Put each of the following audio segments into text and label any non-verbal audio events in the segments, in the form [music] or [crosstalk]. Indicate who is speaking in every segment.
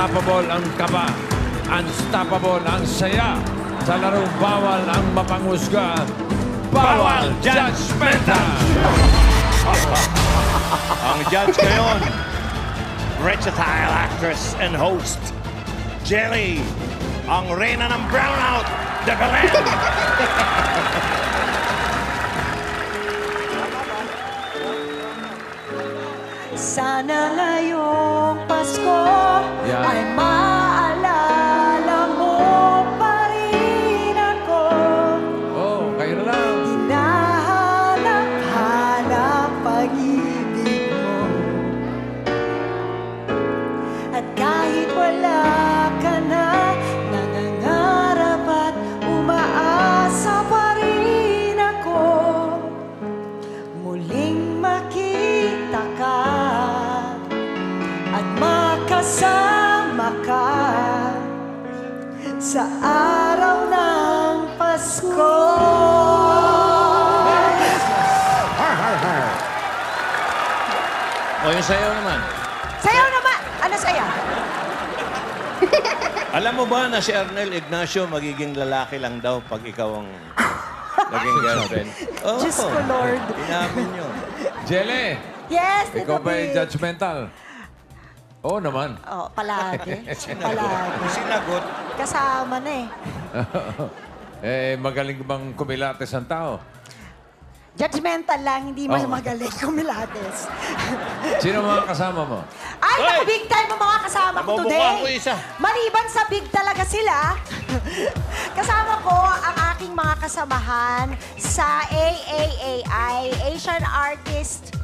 Speaker 1: Unstoppable ang kaba. Unstoppable ang saya. Sa larong bawal ang mapangusga. Bawal judgmental! [laughs]
Speaker 2: Ang judge ngayon, versatile actress and host, Jelly, ang reyna ng brownout, the Belen.
Speaker 3: Sana ngayong Pasko
Speaker 1: Yan.
Speaker 3: ay
Speaker 2: yung sayo naman.
Speaker 3: Sayaw naman! Ano saya? [laughs]
Speaker 2: Alam mo ba na si Arnel Ignacio magiging lalaki lang daw pag ikaw ang [laughs] naging girlfriend? Oo.
Speaker 3: Diyos ko, Lord.
Speaker 2: Inamin nyo. [laughs]
Speaker 1: Jelly,
Speaker 3: Yes,
Speaker 1: ikaw
Speaker 3: Tito
Speaker 1: ba yung
Speaker 3: Vic.
Speaker 1: judgmental? Oo naman.
Speaker 3: Oh, palagi. palagi.
Speaker 2: Sinagot.
Speaker 3: Kasama na eh.
Speaker 1: eh, magaling bang kumilates ang tao?
Speaker 3: Judgmental lang, hindi mas
Speaker 1: Oh.
Speaker 3: magaling kumilates. [laughs]
Speaker 1: Sino mga kasama mo?
Speaker 3: Ay, naku, big time ang mga kasama ko
Speaker 2: Nabubukwa
Speaker 3: today.
Speaker 2: ko isa.
Speaker 3: Maliban sa big talaga sila, [laughs] kasama ko ang aking mga kasamahan sa AAAI, Asian Artist,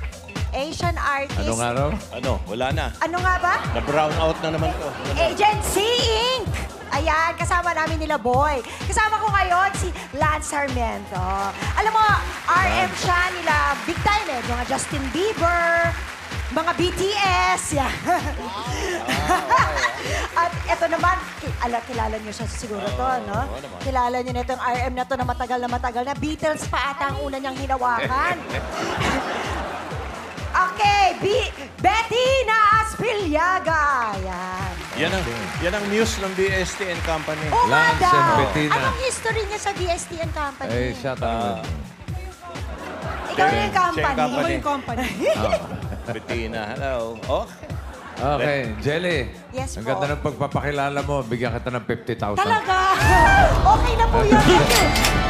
Speaker 3: Asian Artist.
Speaker 1: Anong araw?
Speaker 2: Ano, wala na.
Speaker 3: Ano nga ba?
Speaker 2: Na-brown out na naman to.
Speaker 3: Agency Inc. Ayan, kasama namin nila Boy. Kasama ko ngayon si Lance Sarmiento. Alam mo, RM siya nila big time eh. Mga Justin Bieber, mga BTS. [laughs] Yan. At ito naman, ki- ala, kilala niyo siya siguro to, no? Kilala niyo na itong RM na to na matagal na matagal na. Beatles pa ata ang una niyang hinawakan. [laughs] okay, B- Betty na Aspiliaga. Yan.
Speaker 2: Yan ang, yan ang news ng BST and Company.
Speaker 3: Oo nga
Speaker 1: Lance and
Speaker 3: daw.
Speaker 1: Bettina.
Speaker 3: Anong history niya sa DSTN Company?
Speaker 1: Eh, shut up.
Speaker 3: Ikaw na yung company.
Speaker 2: Company.
Speaker 3: Ikaw yung company. [laughs]
Speaker 2: Bettina, hello. Oh,
Speaker 1: Okay, Jelly.
Speaker 3: Yes
Speaker 1: Ang
Speaker 3: po.
Speaker 1: ganda ng pagpapakilala mo, bigyan kita ng 50,000.
Speaker 3: Talaga? [laughs] Okay na po yun. Thank you.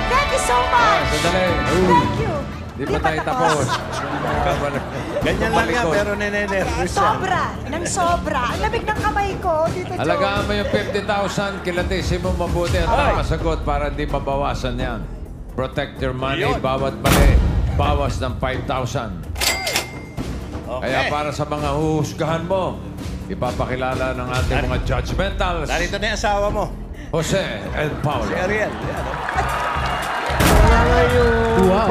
Speaker 3: Thank you so
Speaker 1: Ah,
Speaker 3: much.
Speaker 1: sandali.
Speaker 3: Thank you.
Speaker 1: Di pa tayo tapos.
Speaker 2: ganyan lang yan, pero ninenervous siya.
Speaker 3: Sobra. Nang sobra. Ang lamig ng kamay ko. Dito, Joe.
Speaker 1: Alagaan mo yung 50,000, kilatisin mo mabuti at
Speaker 2: Ay.
Speaker 1: tama sagot para hindi mabawasan yan. Protect your money,
Speaker 2: Yun.
Speaker 1: bawat mali, bawas ng 5,000.
Speaker 2: Okay.
Speaker 1: Kaya para sa mga huhusgahan mo, ipapakilala ng ating mga judgmentals,
Speaker 2: Narito na yung asawa mo,
Speaker 1: Jose and Paolo.
Speaker 2: si Ariel. Yan, oh.
Speaker 4: Wow.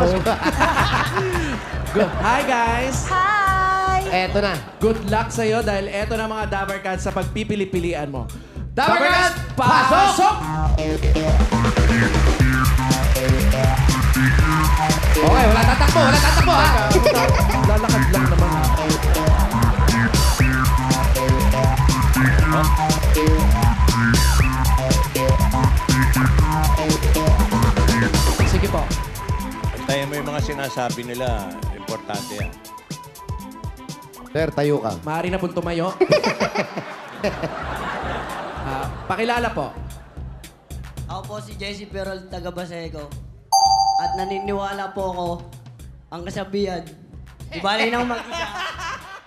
Speaker 4: Good. Hi guys!
Speaker 3: Hi.
Speaker 4: Eto na. Good luck sa'yo dahil eto na mga Dabber Cats sa pagpipili-pilian mo. Dabber Cats, pasok! Okay, wala tatakbo, wala tatakbo ha! Lalakad lang naman.
Speaker 2: Antayin mo yung mga sinasabi nila. Importante yan.
Speaker 5: Sir, tayo ka.
Speaker 4: Maaari na pong tumayo. [laughs] Ah, pakilala po.
Speaker 6: Ako po si Jesse Perol, taga Baseco. At naniniwala po ako ang kasabihan. Di bali nang mag-isa.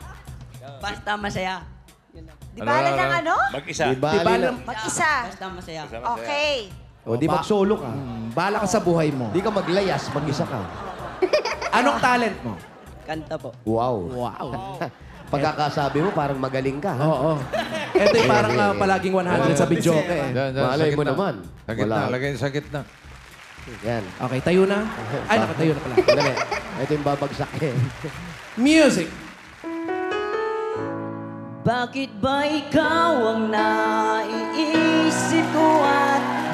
Speaker 6: [laughs] Basta masaya. Yun lang.
Speaker 3: Di ba
Speaker 1: Ano,
Speaker 3: ng
Speaker 1: ano?
Speaker 3: ano?
Speaker 2: Mag-isa.
Speaker 5: Di ba?
Speaker 4: Di ba,
Speaker 3: Mag-isa.
Speaker 6: Basta masaya.
Speaker 3: Okay.
Speaker 5: O, di mag-solo ka.
Speaker 4: Hmm, Bala ka sa buhay mo.
Speaker 5: Di ka maglayas, mag-isa ka. [laughs]
Speaker 4: Anong talent mo?
Speaker 6: Kanta po.
Speaker 5: Wow.
Speaker 4: Wow. [laughs]
Speaker 5: Pagkakasabi mo, parang magaling ka. ha?
Speaker 4: Oo. Ito yung parang ah, palaging 100 sa video eh.
Speaker 1: Diyan, diyan, sa
Speaker 5: Malay mo
Speaker 1: gitna.
Speaker 5: naman.
Speaker 1: Sa gitna,
Speaker 5: Wala.
Speaker 1: lagay sa gitna.
Speaker 5: Yan.
Speaker 4: Okay, tayo na. [laughs] Ay, nakatayo na pala.
Speaker 5: Dali. Ito yung babagsak eh.
Speaker 4: Music!
Speaker 6: Bakit ba ikaw ang naiisip ko at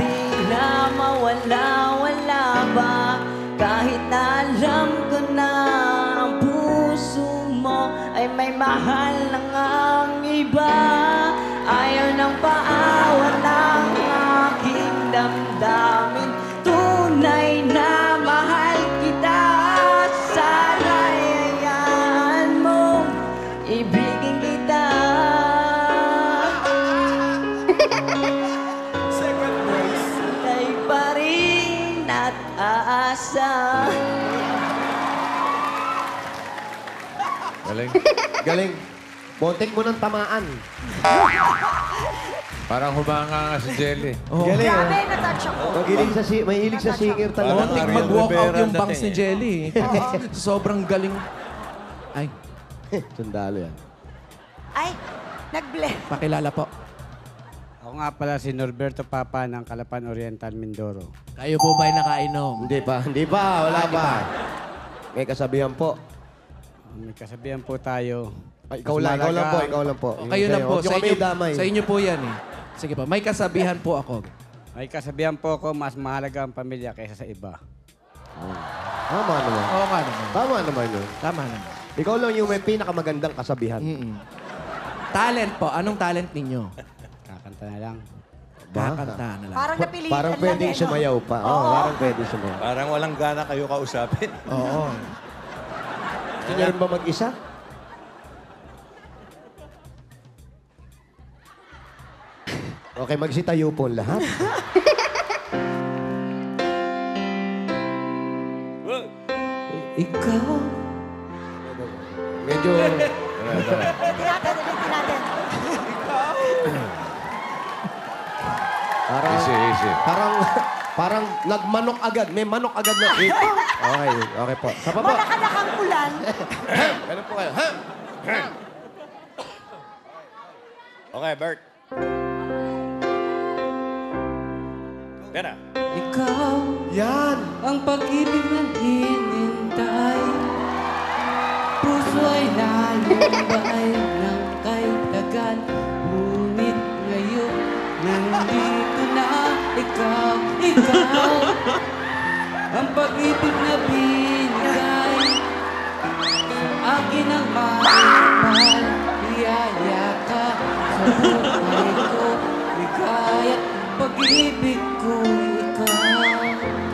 Speaker 6: na mawala-wala ba? Kahit na alam ko na ang puso mo ay may mahal
Speaker 1: Galing.
Speaker 5: Galing. Bontek mo ng tamaan.
Speaker 1: Parang humanga nga si Jelly.
Speaker 5: Galing,
Speaker 3: Grabe,
Speaker 5: ah.
Speaker 3: natouch ako.
Speaker 5: Mahilig sa, si mahilig sa singer talaga.
Speaker 2: Ariel
Speaker 4: mag-walk out
Speaker 2: Rivera
Speaker 4: yung bangs
Speaker 2: dating
Speaker 4: ni Jelly. Sobrang galing. Ay,
Speaker 5: Sundalo yan.
Speaker 3: Ay, nag-blend.
Speaker 4: pakilala po.
Speaker 7: Ako nga pala si Norberto Papa ng Calapan Oriental, Mindoro.
Speaker 4: Kayo po ba'y nakainom?
Speaker 5: Hindi pa, hindi pa, wala pa. May kasabihan po.
Speaker 7: May kasabihan po tayo.
Speaker 5: Ay, ikaw
Speaker 7: Mas
Speaker 5: lang, ikaw lang po, ikaw lang po.
Speaker 4: O, kayo lang po. Sa inyo,
Speaker 5: damay.
Speaker 4: sa inyo po yan eh. Sige po, may kasabihan po ako.
Speaker 7: May kasabihan po ako, mas mahalaga ang pamilya kaysa sa iba.
Speaker 5: Tama naman.
Speaker 4: Oo nga naman.
Speaker 5: Tama naman yun.
Speaker 4: Tama naman.
Speaker 5: Ikaw lang yung may pinakamagandang kasabihan.
Speaker 4: Mm-mm. Talent po. Anong talent ninyo?
Speaker 7: Kakanta na lang.
Speaker 5: Ba?
Speaker 4: Kakanta na lang.
Speaker 3: Parang napilitan
Speaker 5: Parang
Speaker 3: lang
Speaker 5: pwedeng
Speaker 3: eh, no?
Speaker 5: sumayaw pa. Oo,
Speaker 3: Oo.
Speaker 5: parang pwedeng sumayaw.
Speaker 2: Parang walang gana kayo kausapin.
Speaker 4: Oo.
Speaker 5: Gusto niyo rin ba mag-isa? Okay, magsitayo po lahat. [laughs]
Speaker 4: Ikaw.
Speaker 5: Medyo...
Speaker 3: Ulitin natin, ulitin natin.
Speaker 5: Parang,
Speaker 1: Easy, easy.
Speaker 5: parang, parang nagmanok agad. May manok agad na. Eh, [laughs] Okay, okay po. Sa pa po.
Speaker 3: Malakadakang ulan.
Speaker 5: Ganun po kayo. Ha?
Speaker 2: Okay, Bert. Yan.
Speaker 8: Ikaw
Speaker 5: Yan.
Speaker 8: ang pag-ibig na hinintay Puso ay nalumbay ng kay tagal Ngunit ngayon nandito na ikaw, ikaw Ang pag-ibig na binigay akin ang mahal Iyaya ka sa buhay ko Ligaya pag-ibig ko ikaw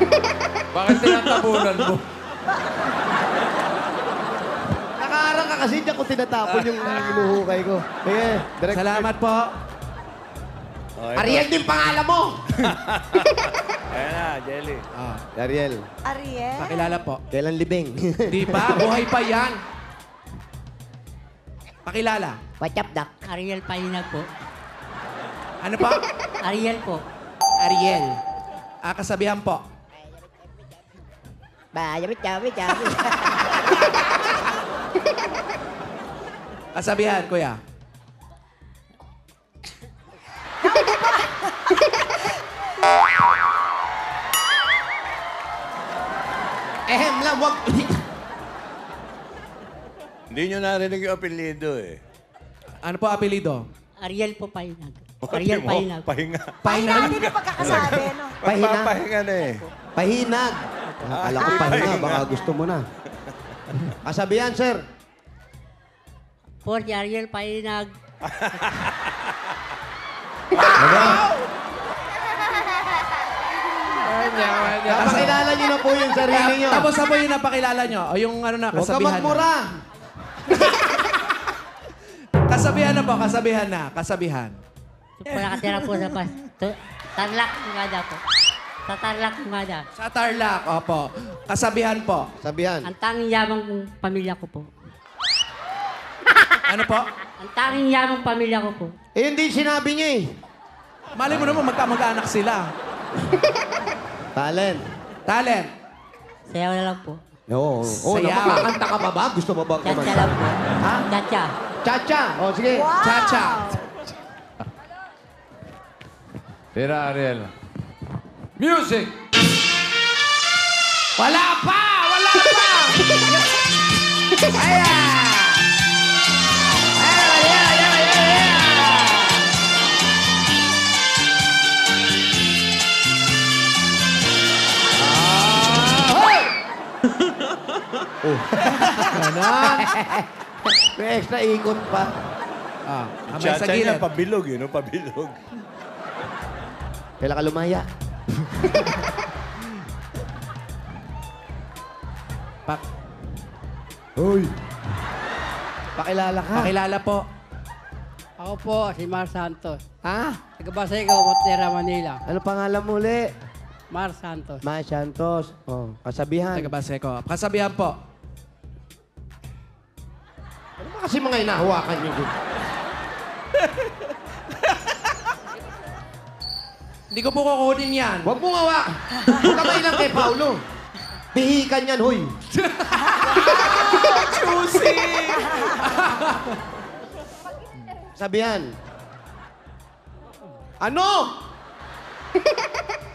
Speaker 8: [laughs]
Speaker 1: Bakit tinatabunan mo?
Speaker 5: Nakaarang ka kasi diyan ko tinatapon yung inuhukay ko. Sige, direct.
Speaker 4: Salamat po.
Speaker 2: Okay,
Speaker 5: Ariel din pangalan mo! [laughs]
Speaker 2: Ayan na, Jelly.
Speaker 4: Ah,
Speaker 5: Ariel,
Speaker 3: Ariel.
Speaker 4: pakilala po.
Speaker 5: kailan libing?
Speaker 4: Di pa? [laughs] Buhay pa yan. Pakilala.
Speaker 9: What's up, Doc? Ariel Painag po.
Speaker 4: Ano po? [laughs]
Speaker 9: Ariel po.
Speaker 4: Ariel. Ah, kasabihan po.
Speaker 9: Ba, yabit, yabit, yabit.
Speaker 4: Kasabihan, kuya.
Speaker 5: Ehem lang, wag... [laughs]
Speaker 2: Hindi nyo narinig yung apelido eh.
Speaker 4: Ano po apelido?
Speaker 9: Ariel po Painag. [laughs] Ariel
Speaker 2: mo,
Speaker 9: Painag.
Speaker 2: Pahinga.
Speaker 3: Pahinga din ang pagkakasabi, no? [laughs]
Speaker 5: Pahinga.
Speaker 2: Papahinga na eh.
Speaker 5: Pahinag. Akala ko pahinga, baka gusto mo na. Kasabihan, sir.
Speaker 9: For the Ariel Painag.
Speaker 5: Napakilala niyo na po yung sarili niyo.
Speaker 4: Tapos na po yung napakilala nyo. O yung ano na,
Speaker 5: Huwag ka
Speaker 4: kasabihan
Speaker 5: magmura.
Speaker 4: Kasabihan na po, kasabihan na. Kasabihan.
Speaker 9: So, nakatira po sa pas. To, tarlac nga daw po. Sa tarlac nga daw.
Speaker 4: Sa Tarlac, opo. Kasabihan po.
Speaker 5: Sabihan.
Speaker 9: Ang tanging yamang pamilya ko po.
Speaker 4: Ano po?
Speaker 9: Ang tanging yamang pamilya ko po.
Speaker 5: Eh, hindi sinabi niya eh.
Speaker 4: Mali mo naman magkamag-anak sila.
Speaker 5: Talent.
Speaker 4: Talent.
Speaker 9: Sayaw na lang po.
Speaker 5: Oo. Oh,
Speaker 4: Sayaw.
Speaker 5: napakakanta ka pa ba? Gusto mo bang
Speaker 9: Chacha
Speaker 5: kumanta?
Speaker 9: lang po.
Speaker 5: Ha?
Speaker 9: Chacha.
Speaker 5: Cha-cha. O, sige.
Speaker 3: Wow!
Speaker 4: Cha-cha. [laughs]
Speaker 1: Tira, Ariel. Music!
Speaker 4: Wala pa! Wala pa! [laughs] Ayan! Ayan, ayan, ayan, ayan, ayan! [laughs] Ganon.
Speaker 5: May extra ikot pa.
Speaker 4: Ah, kamay sa
Speaker 2: Chacha niya,
Speaker 4: gilid.
Speaker 2: pabilog eh, no? Pabilog.
Speaker 5: Kailan ka lumaya? [laughs]
Speaker 4: Pak
Speaker 5: Uy. Pakilala ka.
Speaker 4: pakilala po.
Speaker 10: Ako po, si Mar Santos.
Speaker 5: Ha?
Speaker 10: Taga Basego, Montera, Manila.
Speaker 5: Ano pangalan mo uli?
Speaker 10: Mar Santos.
Speaker 5: Ma Santos. Oh, kasabihan.
Speaker 4: Taga Baseco. Kasabihan po.
Speaker 5: Kasi mga inahawakan niyo dito. [laughs]
Speaker 4: Hindi ko po kukunin yan.
Speaker 5: Huwag mo ngawa. Kamay lang kay Paulo. Pihikan yan, huy. [laughs]
Speaker 4: Juicy!
Speaker 5: Sabihan. Ano? [laughs]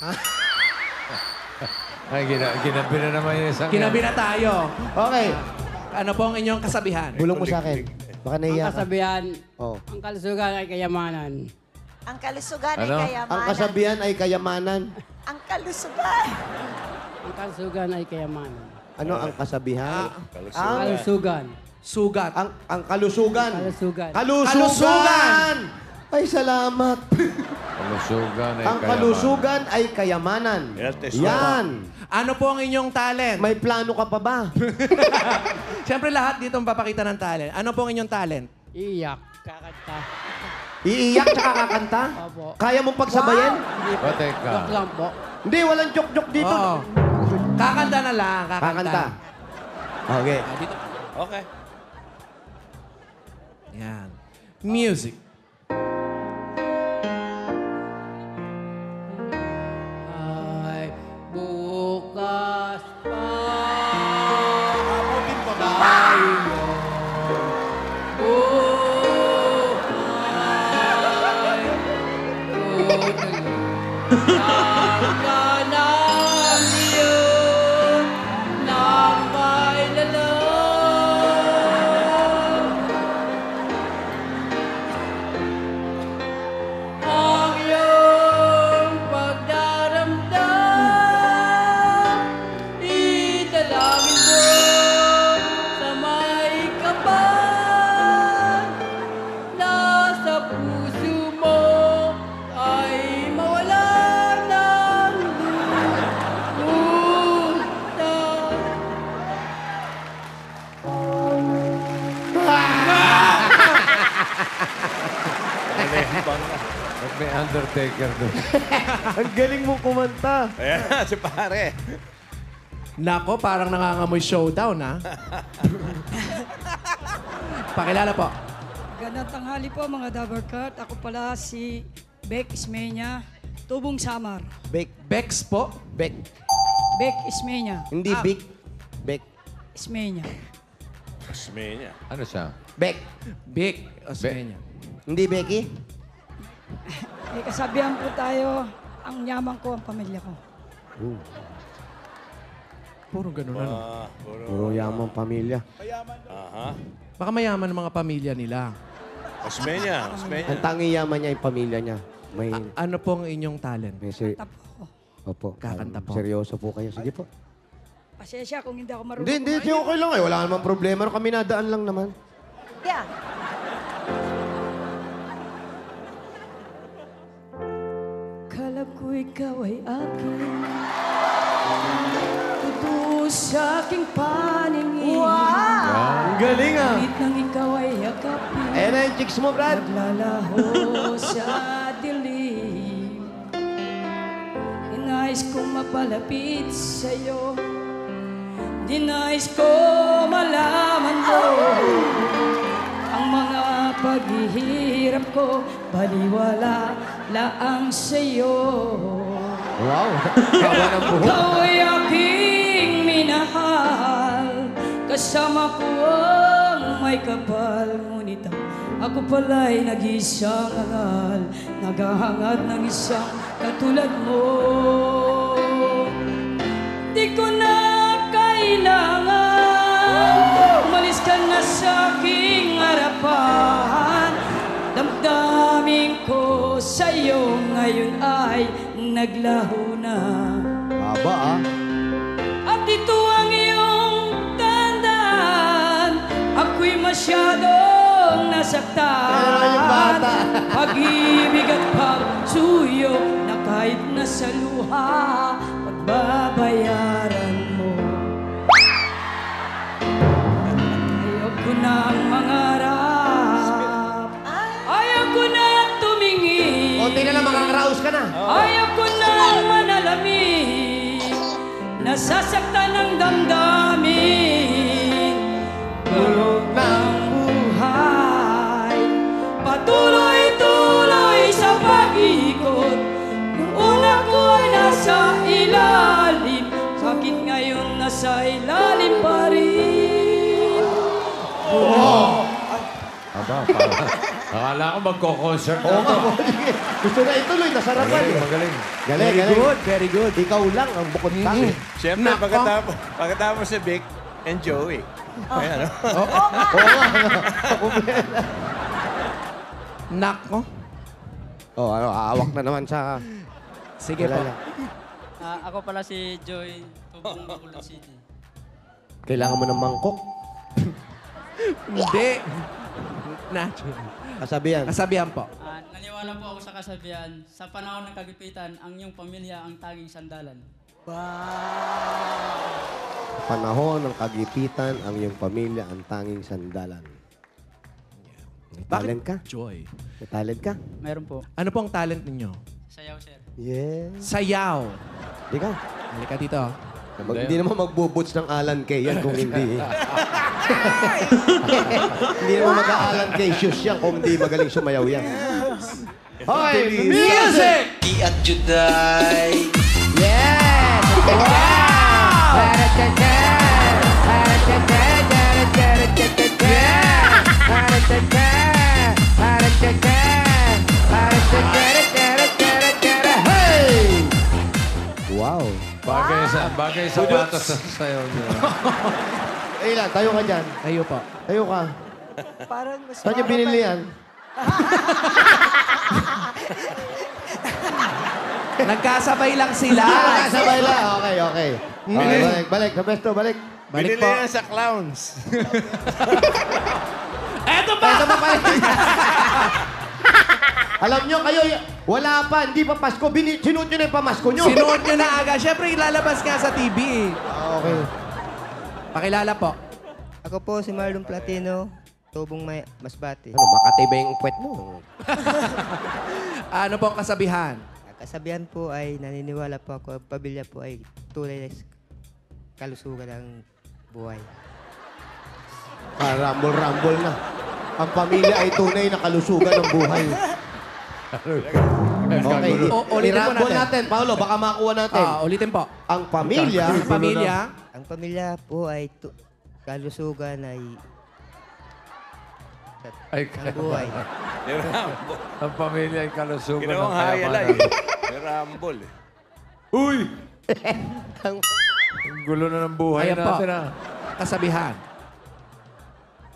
Speaker 5: [laughs]
Speaker 1: Ay, gina, ginabi na naman yung isang...
Speaker 4: Ginabi na tayo.
Speaker 5: Okay.
Speaker 4: Ano po ang inyong kasabihan?
Speaker 5: Bulong mo sa akin. Baka
Speaker 11: Ang
Speaker 5: nahiya ka.
Speaker 11: kasabihan,
Speaker 5: Oh.
Speaker 11: ang kalusugan ay kayamanan.
Speaker 3: Ang kalusugan
Speaker 1: Ano?
Speaker 3: ay kayamanan.
Speaker 5: Ang kasabihan ay kayamanan.
Speaker 3: Ang kalusugan.
Speaker 11: Ang kalusugan ay kayamanan.
Speaker 5: Ano ang kasabihan?
Speaker 11: Ang kalusugan.
Speaker 4: Sugat.
Speaker 5: Ang, ang kalusugan.
Speaker 11: Kalusugan.
Speaker 5: Kalusugan!
Speaker 4: Kalusugan!
Speaker 5: Ay, salamat. [laughs]
Speaker 1: Kalusugan ay
Speaker 5: ang kalusugan ay kayamanan.
Speaker 2: Health is
Speaker 5: Yan.
Speaker 4: Ano po ang inyong talent?
Speaker 5: May plano ka pa ba? [laughs]
Speaker 4: Siyempre lahat dito ang papakita ng talent. Ano po ang inyong talent?
Speaker 11: Iyak. Kakanta.
Speaker 5: Iiyak tsaka kakanta?
Speaker 11: Opo.
Speaker 5: Kaya mong pagsabayan?
Speaker 11: Hindi po.
Speaker 1: O, teka.
Speaker 11: Joke lang po.
Speaker 5: Hindi, walang joke-joke dito.
Speaker 4: Oo. Kakanta na lang. Kakanta.
Speaker 5: Kakanta. Okay.
Speaker 4: Ah, dito.
Speaker 2: Okay.
Speaker 4: Yan. Music.
Speaker 11: May
Speaker 1: Undertaker doon? [laughs]
Speaker 5: Ang galing mo kumanta.
Speaker 2: Ayan, [laughs] si pare.
Speaker 4: Nako, parang nangangamoy showdown, ha? Pakilala po.
Speaker 12: Gandang tanghali po mga Dabarkat. Ako pala si Beck Ismenya, Tubong Samar.
Speaker 5: Bek.
Speaker 4: Bex po.
Speaker 5: Bek.
Speaker 12: Beck Ismenya,
Speaker 5: Hindi
Speaker 4: Ah.
Speaker 5: big. Bek.
Speaker 12: Ismenya.
Speaker 2: Niya.
Speaker 1: Ano siya?
Speaker 5: Bek.
Speaker 4: Big Osmeña.
Speaker 5: Hindi Becky?
Speaker 12: May kasabihan po tayo, ang yaman ko ang pamilya ko.
Speaker 4: Puro ganun, ano?
Speaker 2: Ah, puro.
Speaker 5: Puro yamang pamilya.
Speaker 2: Aha.
Speaker 4: Baka mayaman ang mga pamilya nila.
Speaker 2: Kasme niya.
Speaker 5: Ang tangi yaman niya yung pamilya niya. May...
Speaker 4: Ano pong inyong talent?
Speaker 5: may ser-
Speaker 12: Tapo ko.
Speaker 5: Opo.
Speaker 4: Kakanta po.
Speaker 5: Seryoso po kayo. Sige po.
Speaker 12: Pasensya kung hindi ako marunong.
Speaker 5: Hindi, hindi. Hindi okay lang eh. Wala namang problema. Kami nadaan lang naman.
Speaker 3: Yeah.
Speaker 12: Ikaw ay akin. Totoo sa aking paningin.
Speaker 3: Wow!
Speaker 5: Ang galing ah.
Speaker 12: Kahit nang ikaw ay yakapin.
Speaker 5: Ayan na yung chicks mo, Brad.
Speaker 12: Naglalaho [laughs] sa dilim Inais kong mapalapit sa'yo Dinais ko malaman mo Ang mga paghihirap ko Baliwala laang sa'yo.
Speaker 5: Wow. [laughs] Haba ng buhok.
Speaker 12: Ikaw ay aking minahal. Kasama ko ang may kapal Ngunit ako pala'y nag-isang angal Naghahangad ng isang katulad mo. Di ko na kailangan. Umalis ka na sa aking harapan Damdamin ko sa'yo ngayon ay naglaho na.
Speaker 5: Haba ah.
Speaker 12: At ito ang iyong tandaan. Ako'y masyadong nasaktan.
Speaker 5: Meron yung bata.
Speaker 12: Pag-ibig at pagsuyo Na kahit nasa luha Pagbabayaran mo. Ayaw ko na ang mangarap na, makakaraos ka na. Ayaw ko na manalamin,
Speaker 5: nasasaktan ang damdamin. Tulog ng buhay,
Speaker 12: patuloy-tuloy sa pag-iikot. Nung una ko ay nasa ilalim, sakit ngayon nasa ilalim pa rin. Oo! Oh.
Speaker 5: Aba, parang...
Speaker 1: Akala ko magko-concert
Speaker 5: Oo
Speaker 1: na
Speaker 5: nga,
Speaker 1: to.
Speaker 5: Boy. Gusto na ituloy, nasarapan
Speaker 1: Magaling,
Speaker 5: eh.
Speaker 1: magaling.
Speaker 5: Galing,
Speaker 4: Very
Speaker 5: galing.
Speaker 4: good, very good.
Speaker 5: Ikaw lang ang bukod tangi.
Speaker 2: Siyempre,
Speaker 4: Nako.
Speaker 2: pagkatapos, pagkatapos si Vic and Joey. Ayan, ano? [laughs]
Speaker 5: Oo nga. [laughs]
Speaker 4: Nako.
Speaker 5: Oh, ano, aawak na naman sa...
Speaker 4: Sige po.
Speaker 5: Wala lang.
Speaker 6: Ah, ako pala si Joy Tubong Bacolod City.
Speaker 5: Kailangan mo ng mangkok. [laughs]
Speaker 4: Hindi. Natural.
Speaker 5: Kasabihan.
Speaker 4: Kasabihan po.
Speaker 6: Ah, naniwala po ako sa kasabihan, sa panahon ng kagipitan, ang iyong pamilya ang taging sandalan.
Speaker 5: Panahon ng kagipitan, ang iyong pamilya ang tanging sandalan. May talent ka?
Speaker 4: Joy.
Speaker 5: May talent ka?
Speaker 6: Meron po.
Speaker 4: Ano po ang talent ninyo?
Speaker 6: Sayaw, sir.
Speaker 5: Yes.
Speaker 4: Sayaw.
Speaker 5: Di ka?
Speaker 4: Halika dito.
Speaker 5: Mag, hindi naman magbubuts ng Alan Kay yan kung hindi. [laughs] hindi naman mag-Alan Kay shoes yan kung hindi magaling sumayaw yan. Hoy! Music!
Speaker 13: At Juday
Speaker 5: Yes! Hey!
Speaker 1: Bagay sa bagay sa patos sa sayo niyo.
Speaker 5: Eh lang, tayo ka dyan.
Speaker 4: Tayo po.
Speaker 5: Tayo ka.
Speaker 3: Parang mas
Speaker 5: Saan niyo binili yan? [laughs]
Speaker 4: Nagkasabay lang sila.
Speaker 5: Ah, sabay lang. Okay, okay. Okay, balik, balik. Sa pesto, balik.
Speaker 4: Balik
Speaker 2: Binili
Speaker 4: po.
Speaker 2: yan sa clowns. [laughs]
Speaker 4: Eto pa!
Speaker 5: Ito pa pa. [laughs] Alam nyo, kayo, wala pa, hindi pa Pasko. Bini, sinuot nyo na yung pamasko nyo.
Speaker 4: Sinuot nyo na agad. Siyempre, ilalabas nga sa TV.
Speaker 5: Ah, okay.
Speaker 4: Pakilala po.
Speaker 14: Ako po si Marlon Platino, tubong may masbate.
Speaker 5: Ano, makatibay yung puwet mo.
Speaker 4: Ano po ang kasabihan?
Speaker 14: Ang Kasabihan po ay naniniwala po ako, ang pamilya po ay tunay na kalusugan ng buhay.
Speaker 5: Ah, rumble-rumble na. Ang pamilya ay tunay na kalusugan ng buhay. Okay,
Speaker 4: O- ulitin po natin.
Speaker 5: natin. Paolo, baka makuha natin.
Speaker 4: Ah, ulitin po.
Speaker 5: Ang pamilya...
Speaker 4: Ang pamilya.
Speaker 14: Ang pamilya po ay tu- kalusugan ay
Speaker 1: Ay,
Speaker 14: ng buhay.
Speaker 1: Ang pamilya ay kalusugan
Speaker 2: Ginawang
Speaker 1: ng
Speaker 2: hayalay.
Speaker 1: kayamanan.
Speaker 2: Rumble eh.
Speaker 1: Uy! [laughs]
Speaker 5: Ang
Speaker 1: Ang gulo na ng buhay
Speaker 4: Ayan po.
Speaker 1: natin ah.
Speaker 4: Kasabihan.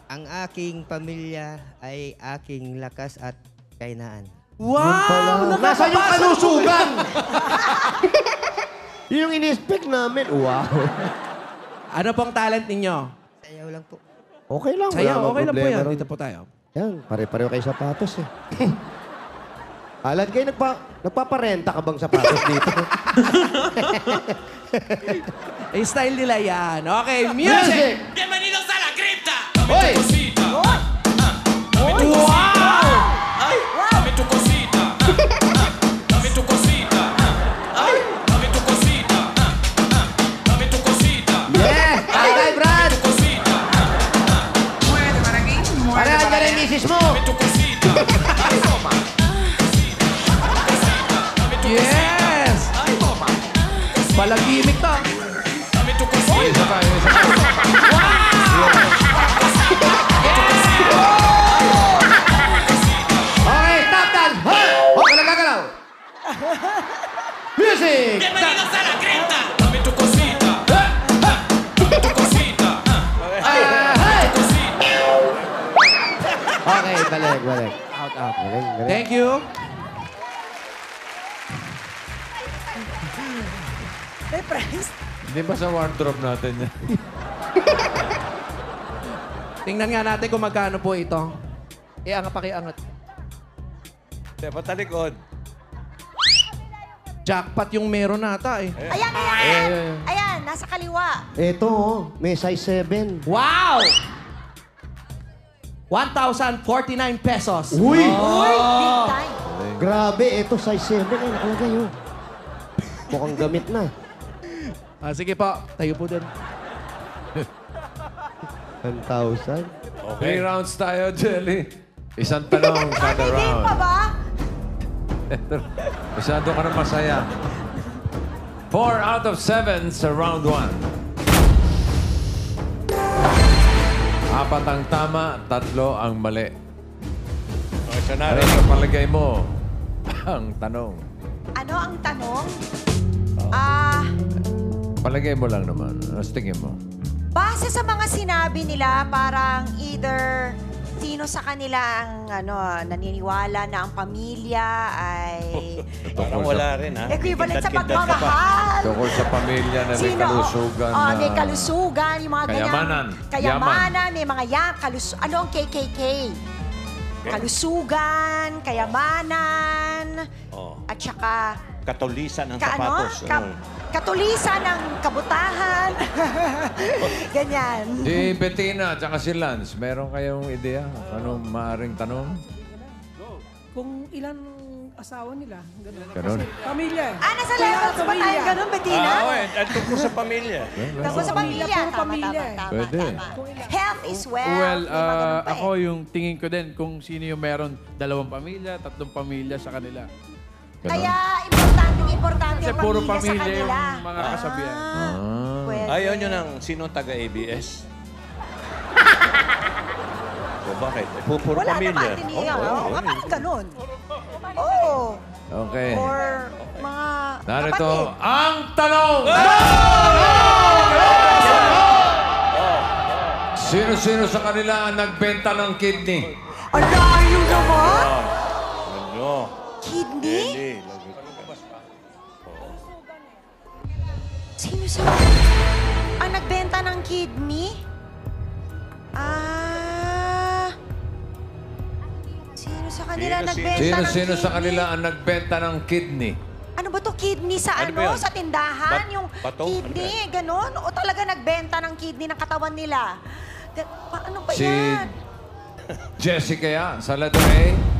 Speaker 14: Ang aking pamilya ay aking lakas at kainaan.
Speaker 4: Wow!
Speaker 5: Nasaan yung kalusugan? [laughs] Yun yung in-expect namin. Wow.
Speaker 4: Ano pong talent ninyo?
Speaker 14: Sayaw lang po.
Speaker 5: Okay lang. wala
Speaker 4: Sayaw,
Speaker 5: namang
Speaker 4: okay lang po
Speaker 5: problema
Speaker 4: yan.
Speaker 5: ron.
Speaker 4: Dito po tayo.
Speaker 5: Yan, pare-pareho kayo sapatos eh. [laughs] Alan, kayo nagpa, nagpaparenta ka bang sapatos [laughs] dito?
Speaker 4: Eh, style nila yan. Okay, music!
Speaker 13: Bienvenidos a la cripta
Speaker 5: Hoy!
Speaker 4: Wow!
Speaker 13: Ay,
Speaker 4: Yes!
Speaker 13: Bienvenidos a la cripta
Speaker 5: Okay, balik, balik.
Speaker 4: Out, out.
Speaker 5: Galing, galing.
Speaker 4: Thank you.
Speaker 3: May price.
Speaker 1: Hindi ba sa wardrobe natin yan? [laughs]
Speaker 4: Tingnan nga natin kung magkano po ito. Iangat pa angat.
Speaker 2: Hindi, patalikod.
Speaker 4: Jackpot yung meron nata eh.
Speaker 3: Ayan, ayan. Ayan, nasa kaliwa.
Speaker 5: Ito, oh, may size 7.
Speaker 4: Wow! 1,049 pesos.
Speaker 5: Uy!
Speaker 3: Uy, big time.
Speaker 5: Grabe, ito size 7. Ay, nakalagay, oh. Mukhang gamit na.
Speaker 4: Ah, sige po, tayo po dun.
Speaker 5: 10,000.
Speaker 1: Three rounds tayo, Jelly. Isang tanong kada
Speaker 3: game
Speaker 1: round.
Speaker 3: pa ba?
Speaker 1: Masyado ka na masaya. Four out of seven sa round one. Apat ang tama, tatlo ang mali.
Speaker 2: O, isa na
Speaker 1: Ano
Speaker 2: rin.
Speaker 1: sa palagay mo? [laughs] ang tanong.
Speaker 3: Ano ang tanong? Ah,
Speaker 1: Palagay mo lang naman. Ano sa tingin mo?
Speaker 3: base sa mga sinabi nila, parang either sino sa kanila ang ano, naniniwala na ang pamilya ay [laughs]
Speaker 2: Parang wala rin, ha?
Speaker 3: equivalent sa
Speaker 2: Kidlat-kidlat ka pa.
Speaker 3: pagmamahal.
Speaker 1: Tungkol sa pamilya na may
Speaker 3: Sino?
Speaker 1: kalusugan
Speaker 3: Oh,
Speaker 1: na...
Speaker 3: may kalusugan, yung mga ganyan.
Speaker 1: Kayamanan.
Speaker 3: Kayamanan, may mga yam, kalus ano ang KKK? Kalusugan, kayamanan,
Speaker 2: Oh,
Speaker 3: at saka
Speaker 2: katulisan ng
Speaker 3: ka, ano?
Speaker 2: sapatos.
Speaker 3: Ka,
Speaker 2: Ano?
Speaker 3: katulisan ng kabutahan. [laughs] ganyan.
Speaker 1: Si Bettina at saka si Lance, meron kayong ideya? Anong maaring tanong?
Speaker 12: Kung ilan asawa nila. Ganun.
Speaker 1: Ganun.
Speaker 12: Kasi pamilya.
Speaker 3: Ah, nasa
Speaker 12: Kaya
Speaker 3: levels ba tayo ganun, Bettina?
Speaker 2: Ah, oh, at tungkol sa pamilya. [laughs]
Speaker 3: Tungkol sa pamilya. Tama,
Speaker 12: pamilya
Speaker 3: tama, tama,
Speaker 1: Pwede.
Speaker 3: tama. Health is wealth.
Speaker 15: Well,
Speaker 3: eh.
Speaker 15: ako yung tingin ko din kung sino yung meron dalawang pamilya, tatlong pamilya sa kanila.
Speaker 3: Kaya importante, importante
Speaker 15: Kasi
Speaker 3: ang
Speaker 15: puro
Speaker 3: pamilya, sa
Speaker 15: pamilya yung
Speaker 3: kanila.
Speaker 15: mga kasabihan.
Speaker 1: Ah.
Speaker 3: Pwede.
Speaker 2: Ayaw nyo ng sino taga-ABS? [laughs] o bakit? Eh, pu- puro
Speaker 3: Wala
Speaker 2: pamilya.
Speaker 3: naman tiniya.
Speaker 2: Oo,
Speaker 3: Oh,
Speaker 2: oo,
Speaker 3: Kapag ganun. Oo.
Speaker 1: Okay.
Speaker 3: Or mga
Speaker 1: Narito
Speaker 3: kapatid.
Speaker 1: ang tanong! Sino-sino sa kanila ang nagbenta ng kidney?
Speaker 3: Ang layo naman.
Speaker 2: Ano?
Speaker 3: Kidney?
Speaker 2: Hindi.
Speaker 3: Sino sa... Ang nagbenta ng kidney? Ah... Sino sa kanila
Speaker 2: Sino,
Speaker 3: nagbenta ng
Speaker 1: Sino-sino
Speaker 3: kidney?
Speaker 1: sa kanila ang nagbenta ng kidney?
Speaker 3: Ano ba to kidney sa
Speaker 2: Ano
Speaker 3: ano?
Speaker 2: yun?
Speaker 3: sa tindahan?
Speaker 2: Bat-
Speaker 3: yung
Speaker 2: bato?
Speaker 3: kidney, ganon? O talaga nagbenta ng kidney ng katawan nila? Paano ba
Speaker 1: Si
Speaker 3: yan?
Speaker 1: Jessica ya, sa letter A?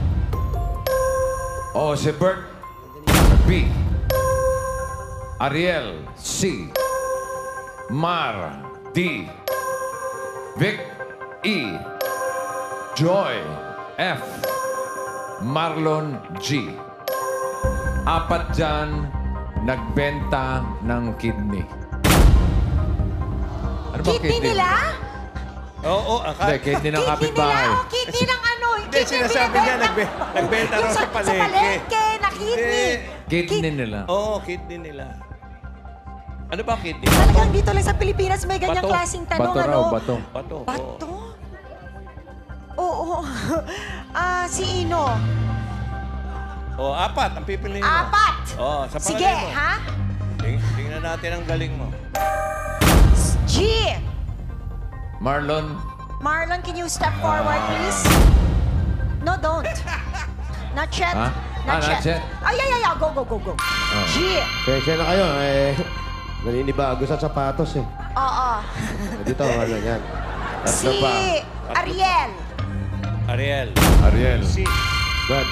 Speaker 1: O si Bert? B. Ariel? C. Mar? D. Vic? E. Joy? F. Marlon? G. Apat dyan nagbenta ng kidney. Ano ba
Speaker 3: Kidney nila?
Speaker 2: Oo, oh,
Speaker 1: Hindi, kidney ng
Speaker 3: Kidney
Speaker 1: kapitbahay.
Speaker 3: nila? O kidney ng ano?
Speaker 2: Hindi, sinasabi niya, nagbe- nagbenta
Speaker 3: Yung
Speaker 2: raw sa
Speaker 3: Sa
Speaker 2: palengke.
Speaker 3: palengke na kidney.
Speaker 1: Kidney nila.
Speaker 2: Oo, kidney nila. Ano ba kidney?
Speaker 3: Talagang dito lang sa Pilipinas may ganyang
Speaker 2: Bato.
Speaker 3: klaseng tanong,
Speaker 1: Bato raw,
Speaker 3: ano?
Speaker 1: bato.
Speaker 2: Bato. oo.
Speaker 3: Bato? Oo. [laughs] Ah, si Ino.
Speaker 2: Oh, apat ang pipiliin mo.
Speaker 3: Apat.
Speaker 2: Oh, sa palagay
Speaker 3: Sige,
Speaker 2: mo.
Speaker 3: ha?
Speaker 2: Ting- tingnan natin ang galing mo.
Speaker 3: G.
Speaker 1: Marlon?
Speaker 3: Marlon, can you step forward, please? No, don't. [laughs] Not yet.
Speaker 1: Ha? Ah, not yet.
Speaker 3: Ay, ay, ay, ay. Go, go, go, go.
Speaker 1: Oh.
Speaker 3: G.
Speaker 5: Pasensya na kayo, eh. [laughs] Naninibago sa sapatos eh.
Speaker 3: Oo. [laughs]
Speaker 5: Dito, ano yan.
Speaker 3: Si Ariel.
Speaker 2: Ariel.
Speaker 1: Ariel.
Speaker 2: Si.
Speaker 5: God.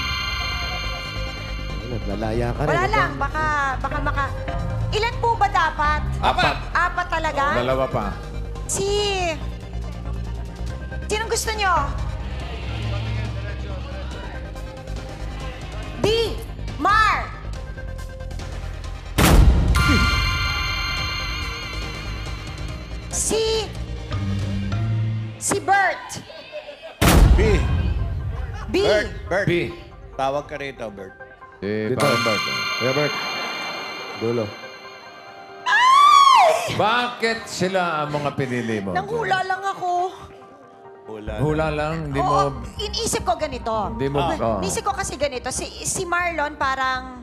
Speaker 5: Ano, lalaya ka rin.
Speaker 3: Wala lang. Baka, baka maka... Ilan po ba dapat?
Speaker 1: Apat.
Speaker 3: Apat talaga?
Speaker 1: Dalawa pa.
Speaker 3: Si... Sinong gusto nyo? D. Mar. Si... Si Bert.
Speaker 2: B.
Speaker 3: B.
Speaker 2: Bert. Bert.
Speaker 1: B.
Speaker 2: Tawag ka rito, Bert.
Speaker 1: Si
Speaker 5: Dito.
Speaker 1: Bert.
Speaker 5: Kuya Bert. Dulo.
Speaker 1: Bakit sila ang mga pinili mo?
Speaker 3: Nanghula lang ako.
Speaker 2: Hula.
Speaker 1: Hula lang, hindi mo...
Speaker 3: Oo, iniisip ko ganito.
Speaker 1: Hindi mo... oh.
Speaker 3: Iniisip ko kasi ganito. Si, si Marlon parang...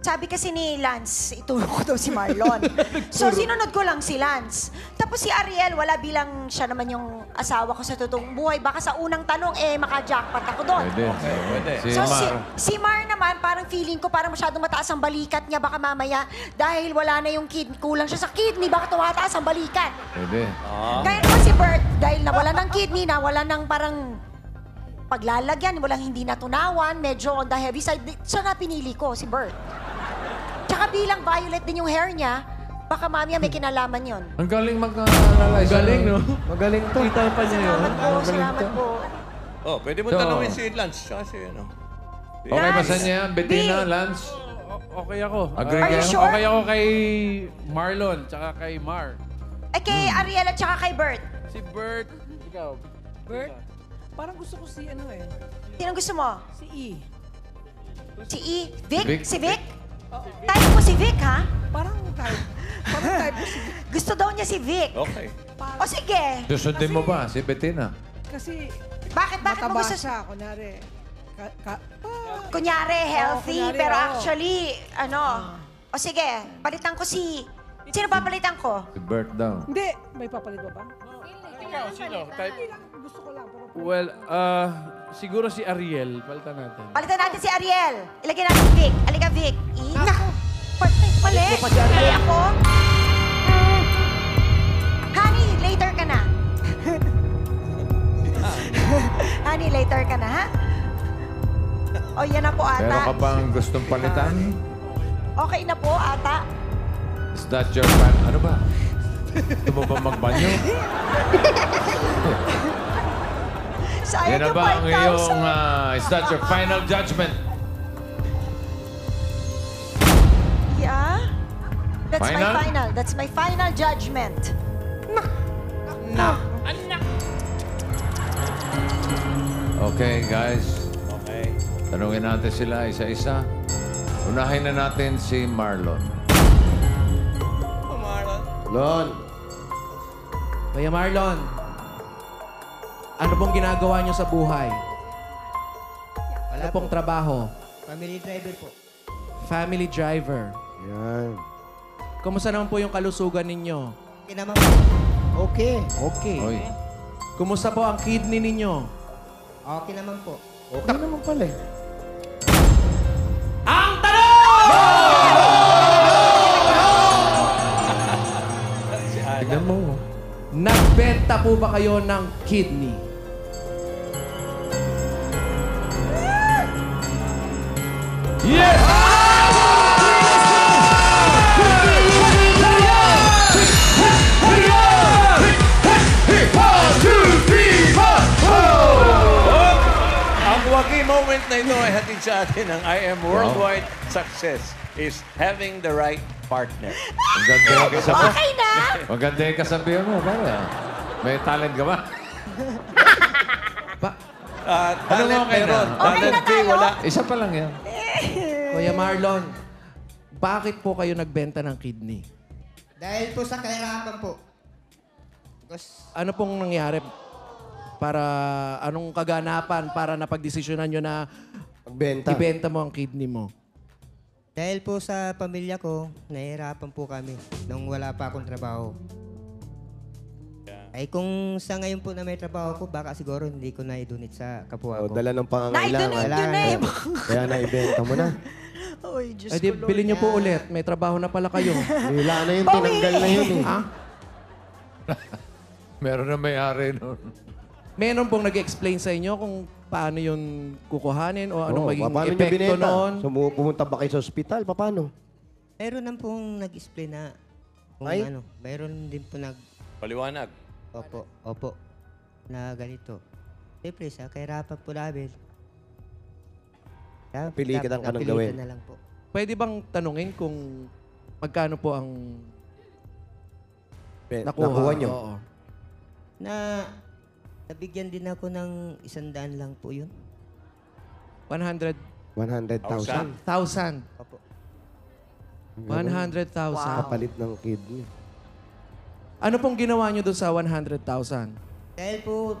Speaker 3: Sabi kasi ni Lance, ituro ko daw si Marlon. [laughs] so, sinunod ko lang si Lance. Tapos si Ariel, wala bilang siya naman yung asawa ko sa totoong buhay. Baka sa unang tanong, eh, maka-jackpot ako doon.
Speaker 1: Pwede.
Speaker 2: pwede.
Speaker 1: Si
Speaker 3: so, si,
Speaker 1: Mar.
Speaker 3: si Mar naman, parang feeling ko parang masyadong mataas ang balikat niya. Baka mamaya, dahil wala na yung kidney, kulang siya sa kidney, baka tumataas ang balikat.
Speaker 1: Pwede.
Speaker 2: Ah.
Speaker 3: Kaya naman si Bert, dahil nawala ng kidney, nawala ng parang paglalagyan, walang hindi natunawan, medyo on the heavy side, siya na pinili ko, si Bert. Tsaka bilang violet din yung hair niya, baka mamaya may kinalaman yon.
Speaker 1: Ang galing mag-analyze.
Speaker 4: Galing, no?
Speaker 5: Magaling to.
Speaker 4: Kita pa niya yun.
Speaker 3: Salamat po, salamat po.
Speaker 2: Oh, pwede mo
Speaker 1: So-
Speaker 2: tanungin si Lance. Tsaka si ano.
Speaker 1: Okay ba sa niya? Bettina,
Speaker 3: B.
Speaker 1: Lance?
Speaker 15: O- okay ako.
Speaker 1: Agree
Speaker 3: Are you
Speaker 1: kayo?
Speaker 3: sure?
Speaker 15: Okay ako kay Marlon, tsaka kay Mar.
Speaker 3: Eh kay Ariel at tsaka kay Bert.
Speaker 15: Si Bert, Ikaw.
Speaker 12: Bert? Parang gusto ko si ano eh.
Speaker 3: Sino gusto mo?
Speaker 12: Si E.
Speaker 3: Si E? Vic?
Speaker 1: Vic?
Speaker 3: Si Vic? Type mo si Vic, ha?
Speaker 12: Parang type. Parang type ko si Vic. [laughs]
Speaker 3: Gusto daw niya si Vic.
Speaker 2: Okay.
Speaker 3: O sige.
Speaker 1: Susundin mo ba si Bettina?
Speaker 12: Kasi
Speaker 3: Bakit, bakit mo
Speaker 12: mataba
Speaker 3: gusto
Speaker 12: siya, kunyari. Ka, ka,
Speaker 3: Kunyari, healthy,
Speaker 12: kunyari,
Speaker 3: pero
Speaker 12: oo.
Speaker 3: actually, ano, o sige, palitan ko si... Sino papalitan ko?
Speaker 1: Si Bert daw.
Speaker 12: Hindi. May papalit ba ba?
Speaker 15: Ikaw, sino? Type?
Speaker 12: Gusto ko lang. Pero
Speaker 15: Well, ah, siguro si Ariel. Palitan natin.
Speaker 3: Palitan natin si Ariel. Ilagay natin si Vic. Alika, Vic. I. Naku! Mali. Mali ako. Honey, later ka na. [laughs] Honey, later ka na, ha? O, yan na po
Speaker 1: Meron ka
Speaker 3: ata.
Speaker 1: bang gustong palitan?
Speaker 3: Okay na po ata.
Speaker 1: Is that your plan? Ano ba? Gusto mo ba magbanyo? [laughs]
Speaker 3: Sayang
Speaker 1: Yan na
Speaker 3: yung
Speaker 1: ba ang
Speaker 3: 5,000.
Speaker 1: iyong... ah, is that your final judgment?
Speaker 3: Yeah? That's
Speaker 1: Final?
Speaker 3: my final. That's my final judgment.
Speaker 1: Okay, guys.
Speaker 2: Okay.
Speaker 1: Tanungin natin sila isa-isa. Unahin na natin si Marlon.
Speaker 5: Lon,
Speaker 4: Kuya Marlon, ano pong ginagawa niyo sa buhay?
Speaker 14: Wala
Speaker 4: Ano pong trabaho?
Speaker 14: Family driver po.
Speaker 4: Family driver.
Speaker 5: yan.
Speaker 4: Kumusta naman po yung kalusugan ninyo?
Speaker 14: Okay naman po.
Speaker 5: Okay.
Speaker 4: Okay.
Speaker 1: Oy.
Speaker 4: Kumusta po ang kidney ninyo?
Speaker 14: Okay naman po.
Speaker 5: Okay naman pala eh.
Speaker 4: Ang tanong!
Speaker 1: Tignan mo.
Speaker 4: Nagbenta po ba kayo ng kidney?
Speaker 1: Yes!
Speaker 2: Ang moment na ito ay hatid sa atin ng I am worldwide success is having the right partner.
Speaker 1: Ang ganda yung [laughs] kasabi.
Speaker 3: Okay na?
Speaker 1: Ang ganda yung kasabihan mo. Pare. May talent ka ba? [laughs]
Speaker 4: Ba
Speaker 2: Uh,
Speaker 1: Ano
Speaker 2: talent
Speaker 1: okay na?
Speaker 2: meron.
Speaker 3: Okay
Speaker 2: talent
Speaker 3: na tayo?
Speaker 2: wala.
Speaker 1: Isa pa lang yan.
Speaker 4: Kuya Marlon, bakit po kayo nagbenta ng kidney?
Speaker 14: Dahil po sa kahirapan po. Because
Speaker 4: Ano pong nangyari para anong kaganapan para napagdesisyonan nyo na
Speaker 5: Pagbenta.
Speaker 4: ibenta mo ang kidney mo?
Speaker 14: Dahil po sa pamilya ko, nahihirapan po kami nung wala pa akong trabaho. Ay kung sa ngayon po na may trabaho ko, baka siguro hindi ko na idunit sa kapwa
Speaker 5: O,
Speaker 14: ko.
Speaker 5: dala ng
Speaker 3: Na-donate
Speaker 5: pangangailangan.
Speaker 3: yun na eh.
Speaker 5: Kaya naibenta mo na. [laughs]
Speaker 3: Uy, Diyos
Speaker 4: Ay, di,
Speaker 3: ko, Lord.
Speaker 4: bilhin nyo po ulit. May trabaho na pala kayo. [laughs]
Speaker 5: Wala na yun, tinanggal na yun eh.
Speaker 4: ha? [laughs]
Speaker 1: Meron na may-ari nun.
Speaker 4: Meron pong nag-explain sa inyo kung paano yun kukuhanin o anong
Speaker 5: paano niyo
Speaker 4: epekto
Speaker 5: binenta?
Speaker 4: noon?
Speaker 5: So, mu- pumunta ba kayo sa ospital? Paano?
Speaker 14: Meron na pong nag-explain na kung
Speaker 5: Ay?
Speaker 14: ano. Meron din po nag...
Speaker 2: Paliwanag.
Speaker 14: Opo, opo. Na ganito. Siyempre, sa kahirapan po namin. Dapat-
Speaker 5: Pilitan ka ng
Speaker 14: napilitan
Speaker 5: gawin.
Speaker 14: na lang po.
Speaker 4: Pwede bang tanungin kung magkano po ang
Speaker 5: Eh,
Speaker 4: nakuha?
Speaker 5: Nakuha nyo?
Speaker 4: Oo.
Speaker 14: Na nabigyan din ako ng isang daan lang po yun.
Speaker 4: 100,000.
Speaker 5: 100,000.
Speaker 4: 100,000.
Speaker 14: Opo.
Speaker 4: 100,000.
Speaker 5: Kapalit ng kidney.
Speaker 4: Ano pong ginawa nyo doon sa 100,000?
Speaker 14: Dahil po,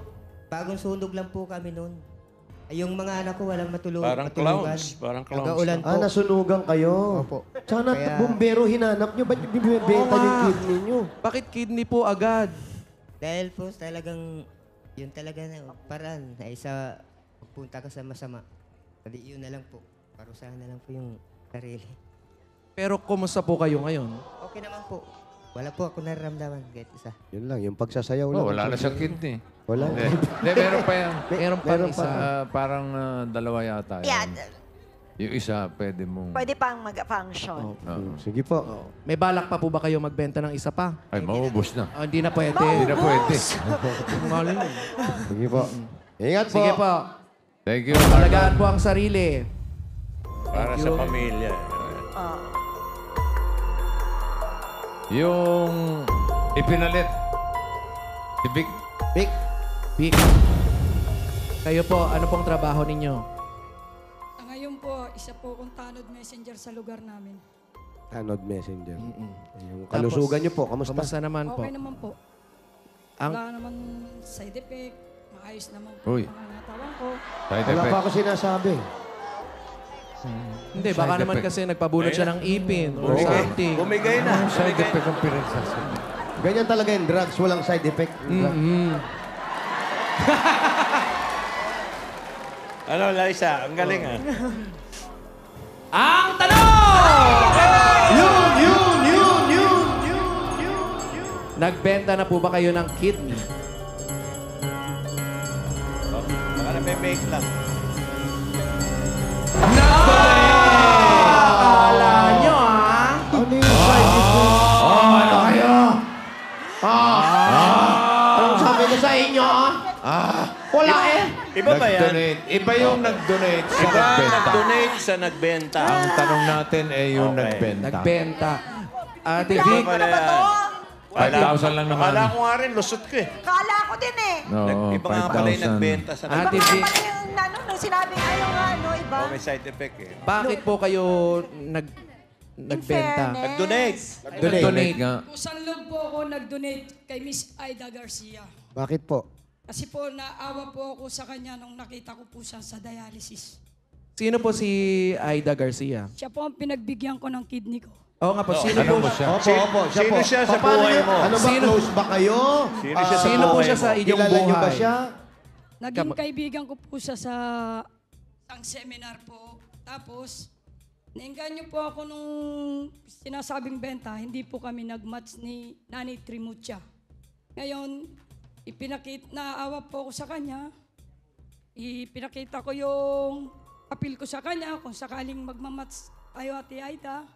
Speaker 14: bagong sunog lang po kami noon. Ay, yung mga anak ko walang matulog,
Speaker 2: Parang
Speaker 14: matulugan.
Speaker 2: clowns. Parang clowns.
Speaker 14: Nagaulan po.
Speaker 5: Ah, nasunugan kayo.
Speaker 14: Opo.
Speaker 5: Sana
Speaker 14: Kaya-
Speaker 5: bumbero hinanap nyo. Ba't binibenta
Speaker 4: Oo
Speaker 5: yung
Speaker 4: nga.
Speaker 5: kidney nyo?
Speaker 4: Bakit kidney po agad?
Speaker 14: Dahil po talagang, yun talaga na paraan na isa punta ka sa masama. Pwede yun na lang po. Parusahan na lang po yung sarili.
Speaker 4: Pero kumusta po kayo ngayon?
Speaker 14: Okay naman po. Wala po ako nararamdaman kahit isa.
Speaker 5: Yun lang, yung pagsasayaw lang.
Speaker 1: Oh, wala na siyang kidney.
Speaker 5: Wala.
Speaker 1: Hindi, Hindi, meron pa yan.
Speaker 4: Meron pa
Speaker 5: Meron
Speaker 4: isa.
Speaker 1: Ah, parang ah, dalawa yata
Speaker 3: Yeah,
Speaker 1: yan. Yung isa, pwede mong...
Speaker 3: pwede pang mag-function.
Speaker 4: Oh.
Speaker 1: Oo.
Speaker 5: Sige po.
Speaker 4: May balak pa po ba kayo magbenta ng isa pa?
Speaker 1: Ay, maubos na.
Speaker 4: Ah, hindi na pwede.
Speaker 1: Hindi na pwede. [laughs]
Speaker 4: Mali mo.
Speaker 5: Sige po. Ingat po.
Speaker 4: Sige po.
Speaker 1: Thank you,
Speaker 4: Alagaan
Speaker 1: Marlon.
Speaker 4: po ang sarili.
Speaker 2: Para sa pamilya.
Speaker 3: Ah.
Speaker 1: Yung ipinalit. Si Vic.
Speaker 5: Vic,
Speaker 4: Vic, kayo po, ano pong trabaho ninyo?
Speaker 12: Ah, ngayon po, isa po akong tanod messenger sa lugar namin.
Speaker 5: Tanod Messenger. Yung kalusugan niyo po, kamusta?
Speaker 4: Kamusta naman po?
Speaker 12: Okay naman po.
Speaker 4: Ang-
Speaker 12: Wala naman side effect. Maayos naman po
Speaker 1: Uy.
Speaker 12: ang pangangatawan ko.
Speaker 1: Side
Speaker 5: Wala
Speaker 1: effect.
Speaker 5: pa ako sinasabi.
Speaker 4: Hindi, baka naman
Speaker 1: effect.
Speaker 4: kasi nagpabunot siya ng ipin or something.
Speaker 2: Bumigay na.
Speaker 1: Side effect ang pinagsasabi.
Speaker 5: Ganyan talaga yung drugs, walang side effect.
Speaker 4: Mm-mm. [laughs]
Speaker 2: Ano, Liza? Ang galing ah. [laughs]
Speaker 4: Ang tanong! Yun, yun, yun, yun, Nagbenta na po ba kayo ng kidney?
Speaker 2: Baka na may make lang. Iba ba yan?
Speaker 1: Nag-donate. Iba yung nag-donate sa
Speaker 2: Iba
Speaker 1: nagbenta.
Speaker 2: nag-donate sa nagbenta.
Speaker 1: Ang tanong natin ay yung
Speaker 2: Okay.
Speaker 1: nagbenta.
Speaker 4: Nagbenta. Ate
Speaker 2: Iba
Speaker 4: Vic,
Speaker 2: pala yan.
Speaker 1: 5,000 lang naman.
Speaker 2: Akala ko nga rin, lusot ko eh.
Speaker 3: Kala ko din eh.
Speaker 1: Oo,
Speaker 2: Iba nga pala yung
Speaker 1: 5,000.
Speaker 2: nagbenta sa
Speaker 3: Iba
Speaker 4: Ate
Speaker 3: nga
Speaker 4: Vic.
Speaker 3: pala yung ano, nung sinabi nga yung ano, iba.
Speaker 2: Oh, may side effect eh.
Speaker 4: bakit po kayo nag nagbenta?
Speaker 3: fairness.
Speaker 2: Nag-donate.
Speaker 1: Nag-donate nga.
Speaker 12: Pusan loob po ako nag-donate kay Miss Aida Garcia.
Speaker 5: Bakit po?
Speaker 12: Kasi po naawa po ako sa kanya nung nakita ko po siya sa dialysis.
Speaker 4: Sino po si Aida Garcia?
Speaker 12: Siya po ang pinagbigyan ko ng kidney ko.
Speaker 4: Oo nga po, sino po
Speaker 1: mo siya?
Speaker 5: Opo,
Speaker 2: Si-
Speaker 5: opo, siya
Speaker 2: sino
Speaker 5: po.
Speaker 2: siya sa
Speaker 5: Paano
Speaker 2: buhay
Speaker 5: niyo-
Speaker 2: mo?
Speaker 5: Ano ba,
Speaker 4: Sino-
Speaker 5: close ba kayo?
Speaker 2: Sino
Speaker 5: Ah,
Speaker 2: siya sa
Speaker 4: Sino po
Speaker 2: buhay
Speaker 4: siya
Speaker 2: mo?
Speaker 4: sa inyong
Speaker 5: Kilala niyo ba
Speaker 4: buhay?
Speaker 5: siya?
Speaker 12: Naging kaibigan ko po siya sa isang seminar po. Tapos, nainganyo po ako nung sinasabing benta, hindi po kami nag-match ni Nani Trimucha. Ngayon, ipinakit, naawa po ako sa kanya. Ipinakita ko yung appeal ko sa kanya kung sakaling magmamatch tayo ate Aida.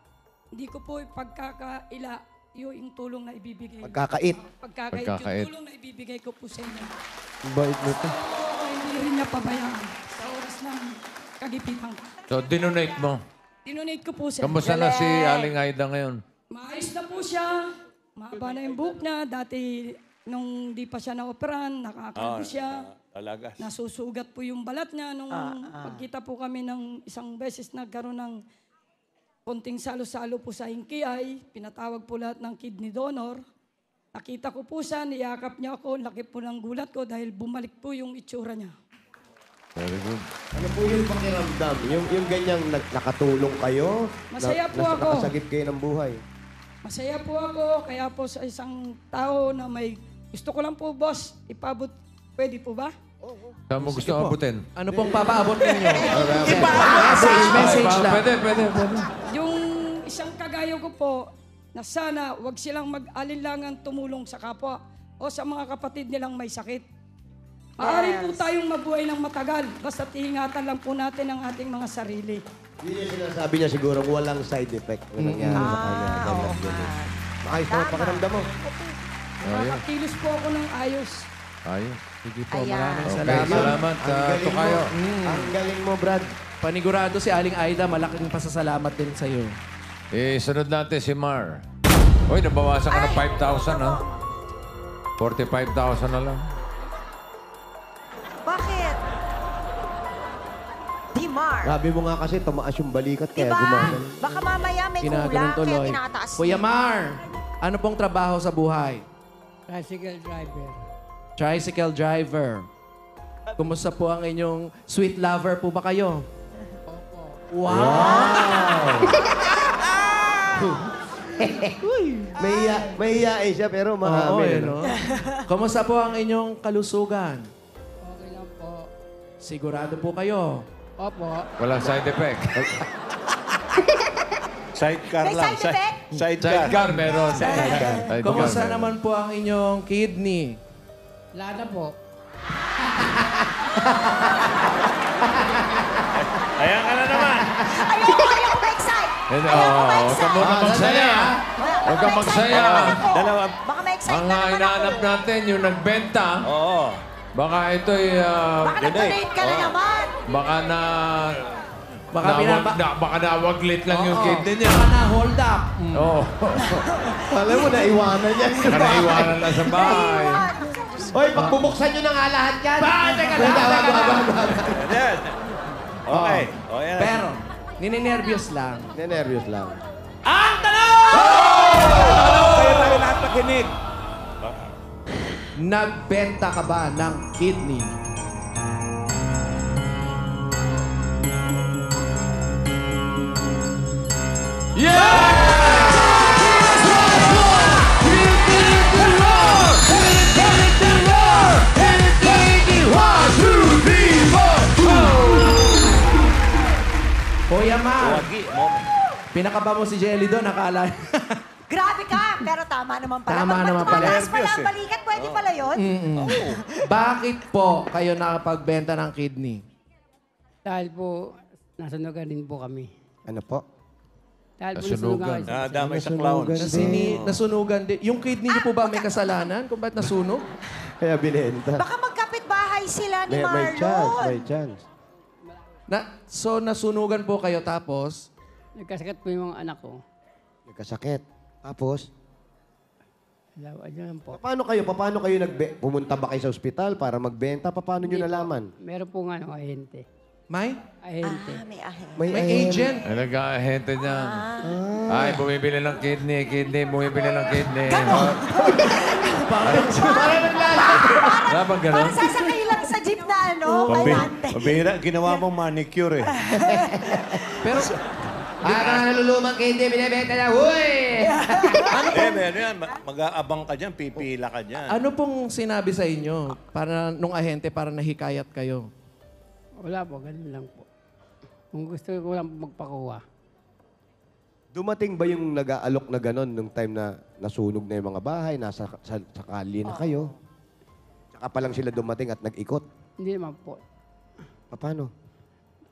Speaker 12: Hindi ko po pagkakaila yung tulong na ibibigay.
Speaker 5: Pagkakait.
Speaker 12: Pagkakait,
Speaker 1: Pagkakait.
Speaker 12: yung tulong na ibibigay ko po sa inyo.
Speaker 5: Bait nito.
Speaker 12: Oo, hindi rin niya pabayaan sa oras ng kagipitan ko.
Speaker 1: So, dinonate mo.
Speaker 12: Dinonate ko po siya.
Speaker 1: Kamusta na si Aling Aida ngayon?
Speaker 12: Maayos na po siya. Mahaba na yung buhok niya. Dati, nung di pa siya na-operan, nakakalbo siya.
Speaker 2: Talaga.
Speaker 12: Nasusugat po yung balat niya. Nung pagkita po kami ng isang beses nagkaroon ng konting salo-salo po sa inkiay, pinatawag po lahat ng kidney donor. Nakita ko po siya, niyakap niya ako, laki po ng gulat ko dahil bumalik po yung itsura niya.
Speaker 1: Very good.
Speaker 5: Ano po yung pakiramdam? Yung, yung ganyang nag- nakatulong kayo?
Speaker 12: Masaya po ako.
Speaker 5: Nakasagip kayo ng buhay.
Speaker 12: Masaya po ako, kaya po sa isang tao na may... Gusto ko lang po, boss, ipabot. Pwede po ba?
Speaker 1: Saan mo gusto abutin?
Speaker 4: Ano pong papaabot ninyo? [laughs]
Speaker 12: Ipaabot!
Speaker 4: message, message lang.
Speaker 1: Pwede, pwede, pwede.
Speaker 12: Yung isang kagayo ko po, na sana wag silang mag-alinlangan tumulong sa kapwa o sa mga kapatid nilang may sakit. Maaari po tayong mabuhay ng matagal, basta ingatan lang po natin ang ating mga sarili.
Speaker 5: Yun yung sinasabi niya siguro walang side effect na nangyari sa kanya. Dahil nag-donate. Maayos na ang pakiramdam mo.
Speaker 12: Nakakakilos po ako ng ayos.
Speaker 1: Ayos.
Speaker 4: Sige po,
Speaker 3: Ayan.
Speaker 4: maraming
Speaker 1: Okay,
Speaker 4: salamat.
Speaker 1: salamat.
Speaker 5: Ang
Speaker 1: Uh,
Speaker 5: galing mo.
Speaker 1: Tukayo.
Speaker 5: Ang galing mo, Brad.
Speaker 4: Panigurado si Aling Aida, malaking pasasalamat din sa'yo.
Speaker 1: Eh, sunod natin si Mar. Uy, nabawasan ka ng 5,000, ha? 45,000 na lang.
Speaker 3: Bakit? Dimar.
Speaker 5: Sabi mo nga kasi, tumaas yung balikat kaya
Speaker 3: Diba? Baka mamaya may kulang, kaya
Speaker 4: tuloy.
Speaker 3: tinataas
Speaker 4: Kuya. Mar, ano pong trabaho sa buhay?
Speaker 10: Tricycle driver.
Speaker 4: Tricycle driver. Kumusta po ang inyong sweet lover po ba kayo? Wow! [laughs]
Speaker 5: may iya, may iyain siya pero
Speaker 4: Oo,
Speaker 5: maamin.
Speaker 4: eh, no? [laughs] Kumusta po ang inyong kalusugan?
Speaker 10: Okay lang po.
Speaker 4: Sigurado po kayo.
Speaker 10: Opo.
Speaker 1: Walang side effect. [laughs]
Speaker 2: Sidecar
Speaker 3: May
Speaker 2: lang.
Speaker 3: side effect?
Speaker 2: Sidecar.
Speaker 1: Sidecar meron. Sidecar
Speaker 4: Kumusta
Speaker 1: meron.
Speaker 4: naman po ang inyong kidney?
Speaker 10: Wala na po. [laughs]
Speaker 2: Ayan ka na naman.
Speaker 3: Ayoko, ayoko ma-excite. Ayoko
Speaker 1: oh,
Speaker 3: ma-excite.
Speaker 1: Huwag ka muna magsaya. Huwag ka magsaya.
Speaker 2: Dalawa.
Speaker 3: Baka ma-excite
Speaker 1: Ang
Speaker 3: na naman
Speaker 1: hinahanap
Speaker 3: ako.
Speaker 1: natin, yung nagbenta,
Speaker 2: Oo.
Speaker 1: baka ito'y... ah,
Speaker 3: Baka nag-donate ka na naman.
Speaker 1: baka na...
Speaker 4: Baka
Speaker 1: nawag,
Speaker 4: pinapa-
Speaker 1: na, baka nawaglit lang yung
Speaker 4: Oo.
Speaker 1: kidney niya.
Speaker 4: Baka na-hold up. Mm.
Speaker 1: Oo. [laughs]
Speaker 5: Alam mo, naiwanan niya.
Speaker 1: Baka naiwanan lang sa bahay.
Speaker 5: Hoy, pag bubuksan nyo na nga lahat yan.
Speaker 4: Ba, teka lang, teka lang.
Speaker 2: Ayan. Okay. O, yan.
Speaker 4: Pero, nininervyos lang.
Speaker 5: Nenervyos lang.
Speaker 4: Ang tanong!
Speaker 2: Kayo tayo lahat makinig.
Speaker 4: Nagbenta ka ba ng kidney? Kuya Ma,
Speaker 2: Wagi, moment.
Speaker 4: pinakaba mo si Jelly doon, akala. [laughs]
Speaker 3: Grabe ka, pero tama naman pala.
Speaker 4: Tama
Speaker 3: Pag-
Speaker 4: naman
Speaker 3: pag
Speaker 4: pala.
Speaker 3: tumataas pala ang
Speaker 2: Nervyos eh.
Speaker 3: balikat, pwede pala yun.
Speaker 4: Mm-mm. Bakit po kayo nakapagbenta ng kidney?
Speaker 10: Dahil po, nasunugan din po kami.
Speaker 5: Ano po?
Speaker 10: Dahil po
Speaker 15: Nasunugan.
Speaker 10: nasunugan.
Speaker 2: Ah, damay sa clowns.
Speaker 4: Nasini, nasunugan din. Yung kidney niyo po ba may kasalanan? Kung ba't nasunog? [laughs]
Speaker 5: Kaya binenta.
Speaker 3: Baka magkapit-bahay sila ni
Speaker 5: May, may
Speaker 3: Marlon.
Speaker 5: chance, may chance.
Speaker 4: Na, so, nasunugan po kayo tapos,
Speaker 10: Nagkasakit po yung mga anak ko.
Speaker 5: Nagkasakit. Tapos,
Speaker 10: po.
Speaker 5: paano kayo? Paano kayo nagbe... Pumunta ba kayo sa ospital para magbenta? Paano nyo nalaman?
Speaker 10: Meron po nga ng ahente.
Speaker 4: May?
Speaker 10: Ahente.
Speaker 3: Ah, may ahe.
Speaker 5: May,
Speaker 4: May
Speaker 5: ahente.
Speaker 4: agent.
Speaker 1: Ay, nag-ahente niyan.
Speaker 3: Ah.
Speaker 1: Ay, bumibili ng kidney, kidney, bumibili ng kidney.
Speaker 4: Parang, parang
Speaker 1: bang ganun?
Speaker 3: Parang sasakay lang sa jeep na ano,
Speaker 2: Pabi,
Speaker 3: kayante.
Speaker 2: pabira, ginawa mong manicure eh. [laughs]
Speaker 4: Pero,
Speaker 5: Ah, ka nalulumang kindi, binibenta na. Huy! [laughs]
Speaker 2: eh, meron yan. Ma- Mag-aabang ka dyan, pipila ka dyan.
Speaker 4: ano pong sinabi sa inyo para nung ahente para nahikayat kayo?
Speaker 10: Wala po, ganun lang po. Kung gusto ko lang po magpakuha.
Speaker 5: Dumating ba yung nag-aalok na ganon nung time na nasunog na yung mga bahay, nasa sa, sa kalye na kayo? Tsaka pa lang sila dumating at nag-ikot.
Speaker 10: Hindi naman po.
Speaker 5: Paano?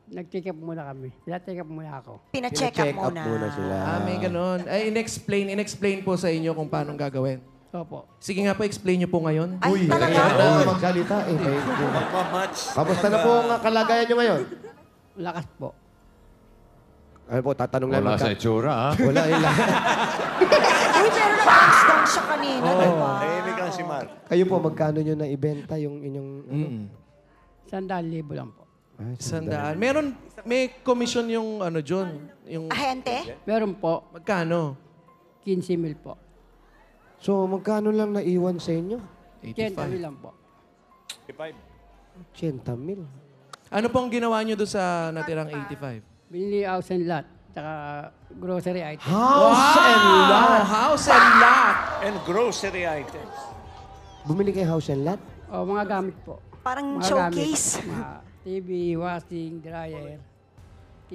Speaker 10: Nag-check up muna kami. Sila-check up muna ako.
Speaker 3: Pina-check up
Speaker 5: Pina-check up
Speaker 3: muna.
Speaker 5: muna sila.
Speaker 4: Ah, may ganun. Ay, in-explain, in-explain po sa inyo kung paano gagawin.
Speaker 10: Opo.
Speaker 4: Sige nga po, explain niyo po ngayon.
Speaker 3: Ay, talaga?
Speaker 5: Kaya magsalita eh.
Speaker 2: Magmamatch.
Speaker 5: Kamusta na po ang kalagayan nyo ngayon?
Speaker 10: Lakas po.
Speaker 5: Ano po, tatanong lang
Speaker 1: Wala sa itsura, ha? [laughs]
Speaker 5: Wala ila.
Speaker 3: Uy, pero nag-down siya kanina, di ba?
Speaker 2: Tahimik lang si Mar.
Speaker 5: Kayo po, magkano nyo na ibenta yung inyong... Ano?
Speaker 4: Mm.
Speaker 10: Sandaan libo lang po.
Speaker 5: Ay,
Speaker 4: Sandaan. Meron, may commission yung ano, John. Yung,
Speaker 3: Ahente?
Speaker 10: Meron po,
Speaker 4: magkano?
Speaker 10: 15 mil po.
Speaker 5: So, magkano lang naiwan sa inyo?
Speaker 10: 10 mil lang po.
Speaker 2: 85.
Speaker 5: 80 mil.
Speaker 4: Ano pong ginawa niyo doon sa natirang 85?
Speaker 10: Binili house and lot. Tsaka grocery item.
Speaker 5: House and lot.
Speaker 4: House and lot!
Speaker 2: And grocery items.
Speaker 5: Bumili kayo house and lot?
Speaker 10: O, mga gamit po.
Speaker 3: Parang
Speaker 10: Mga
Speaker 3: showcase.
Speaker 10: Gamit. Mga TV, washing, dryer.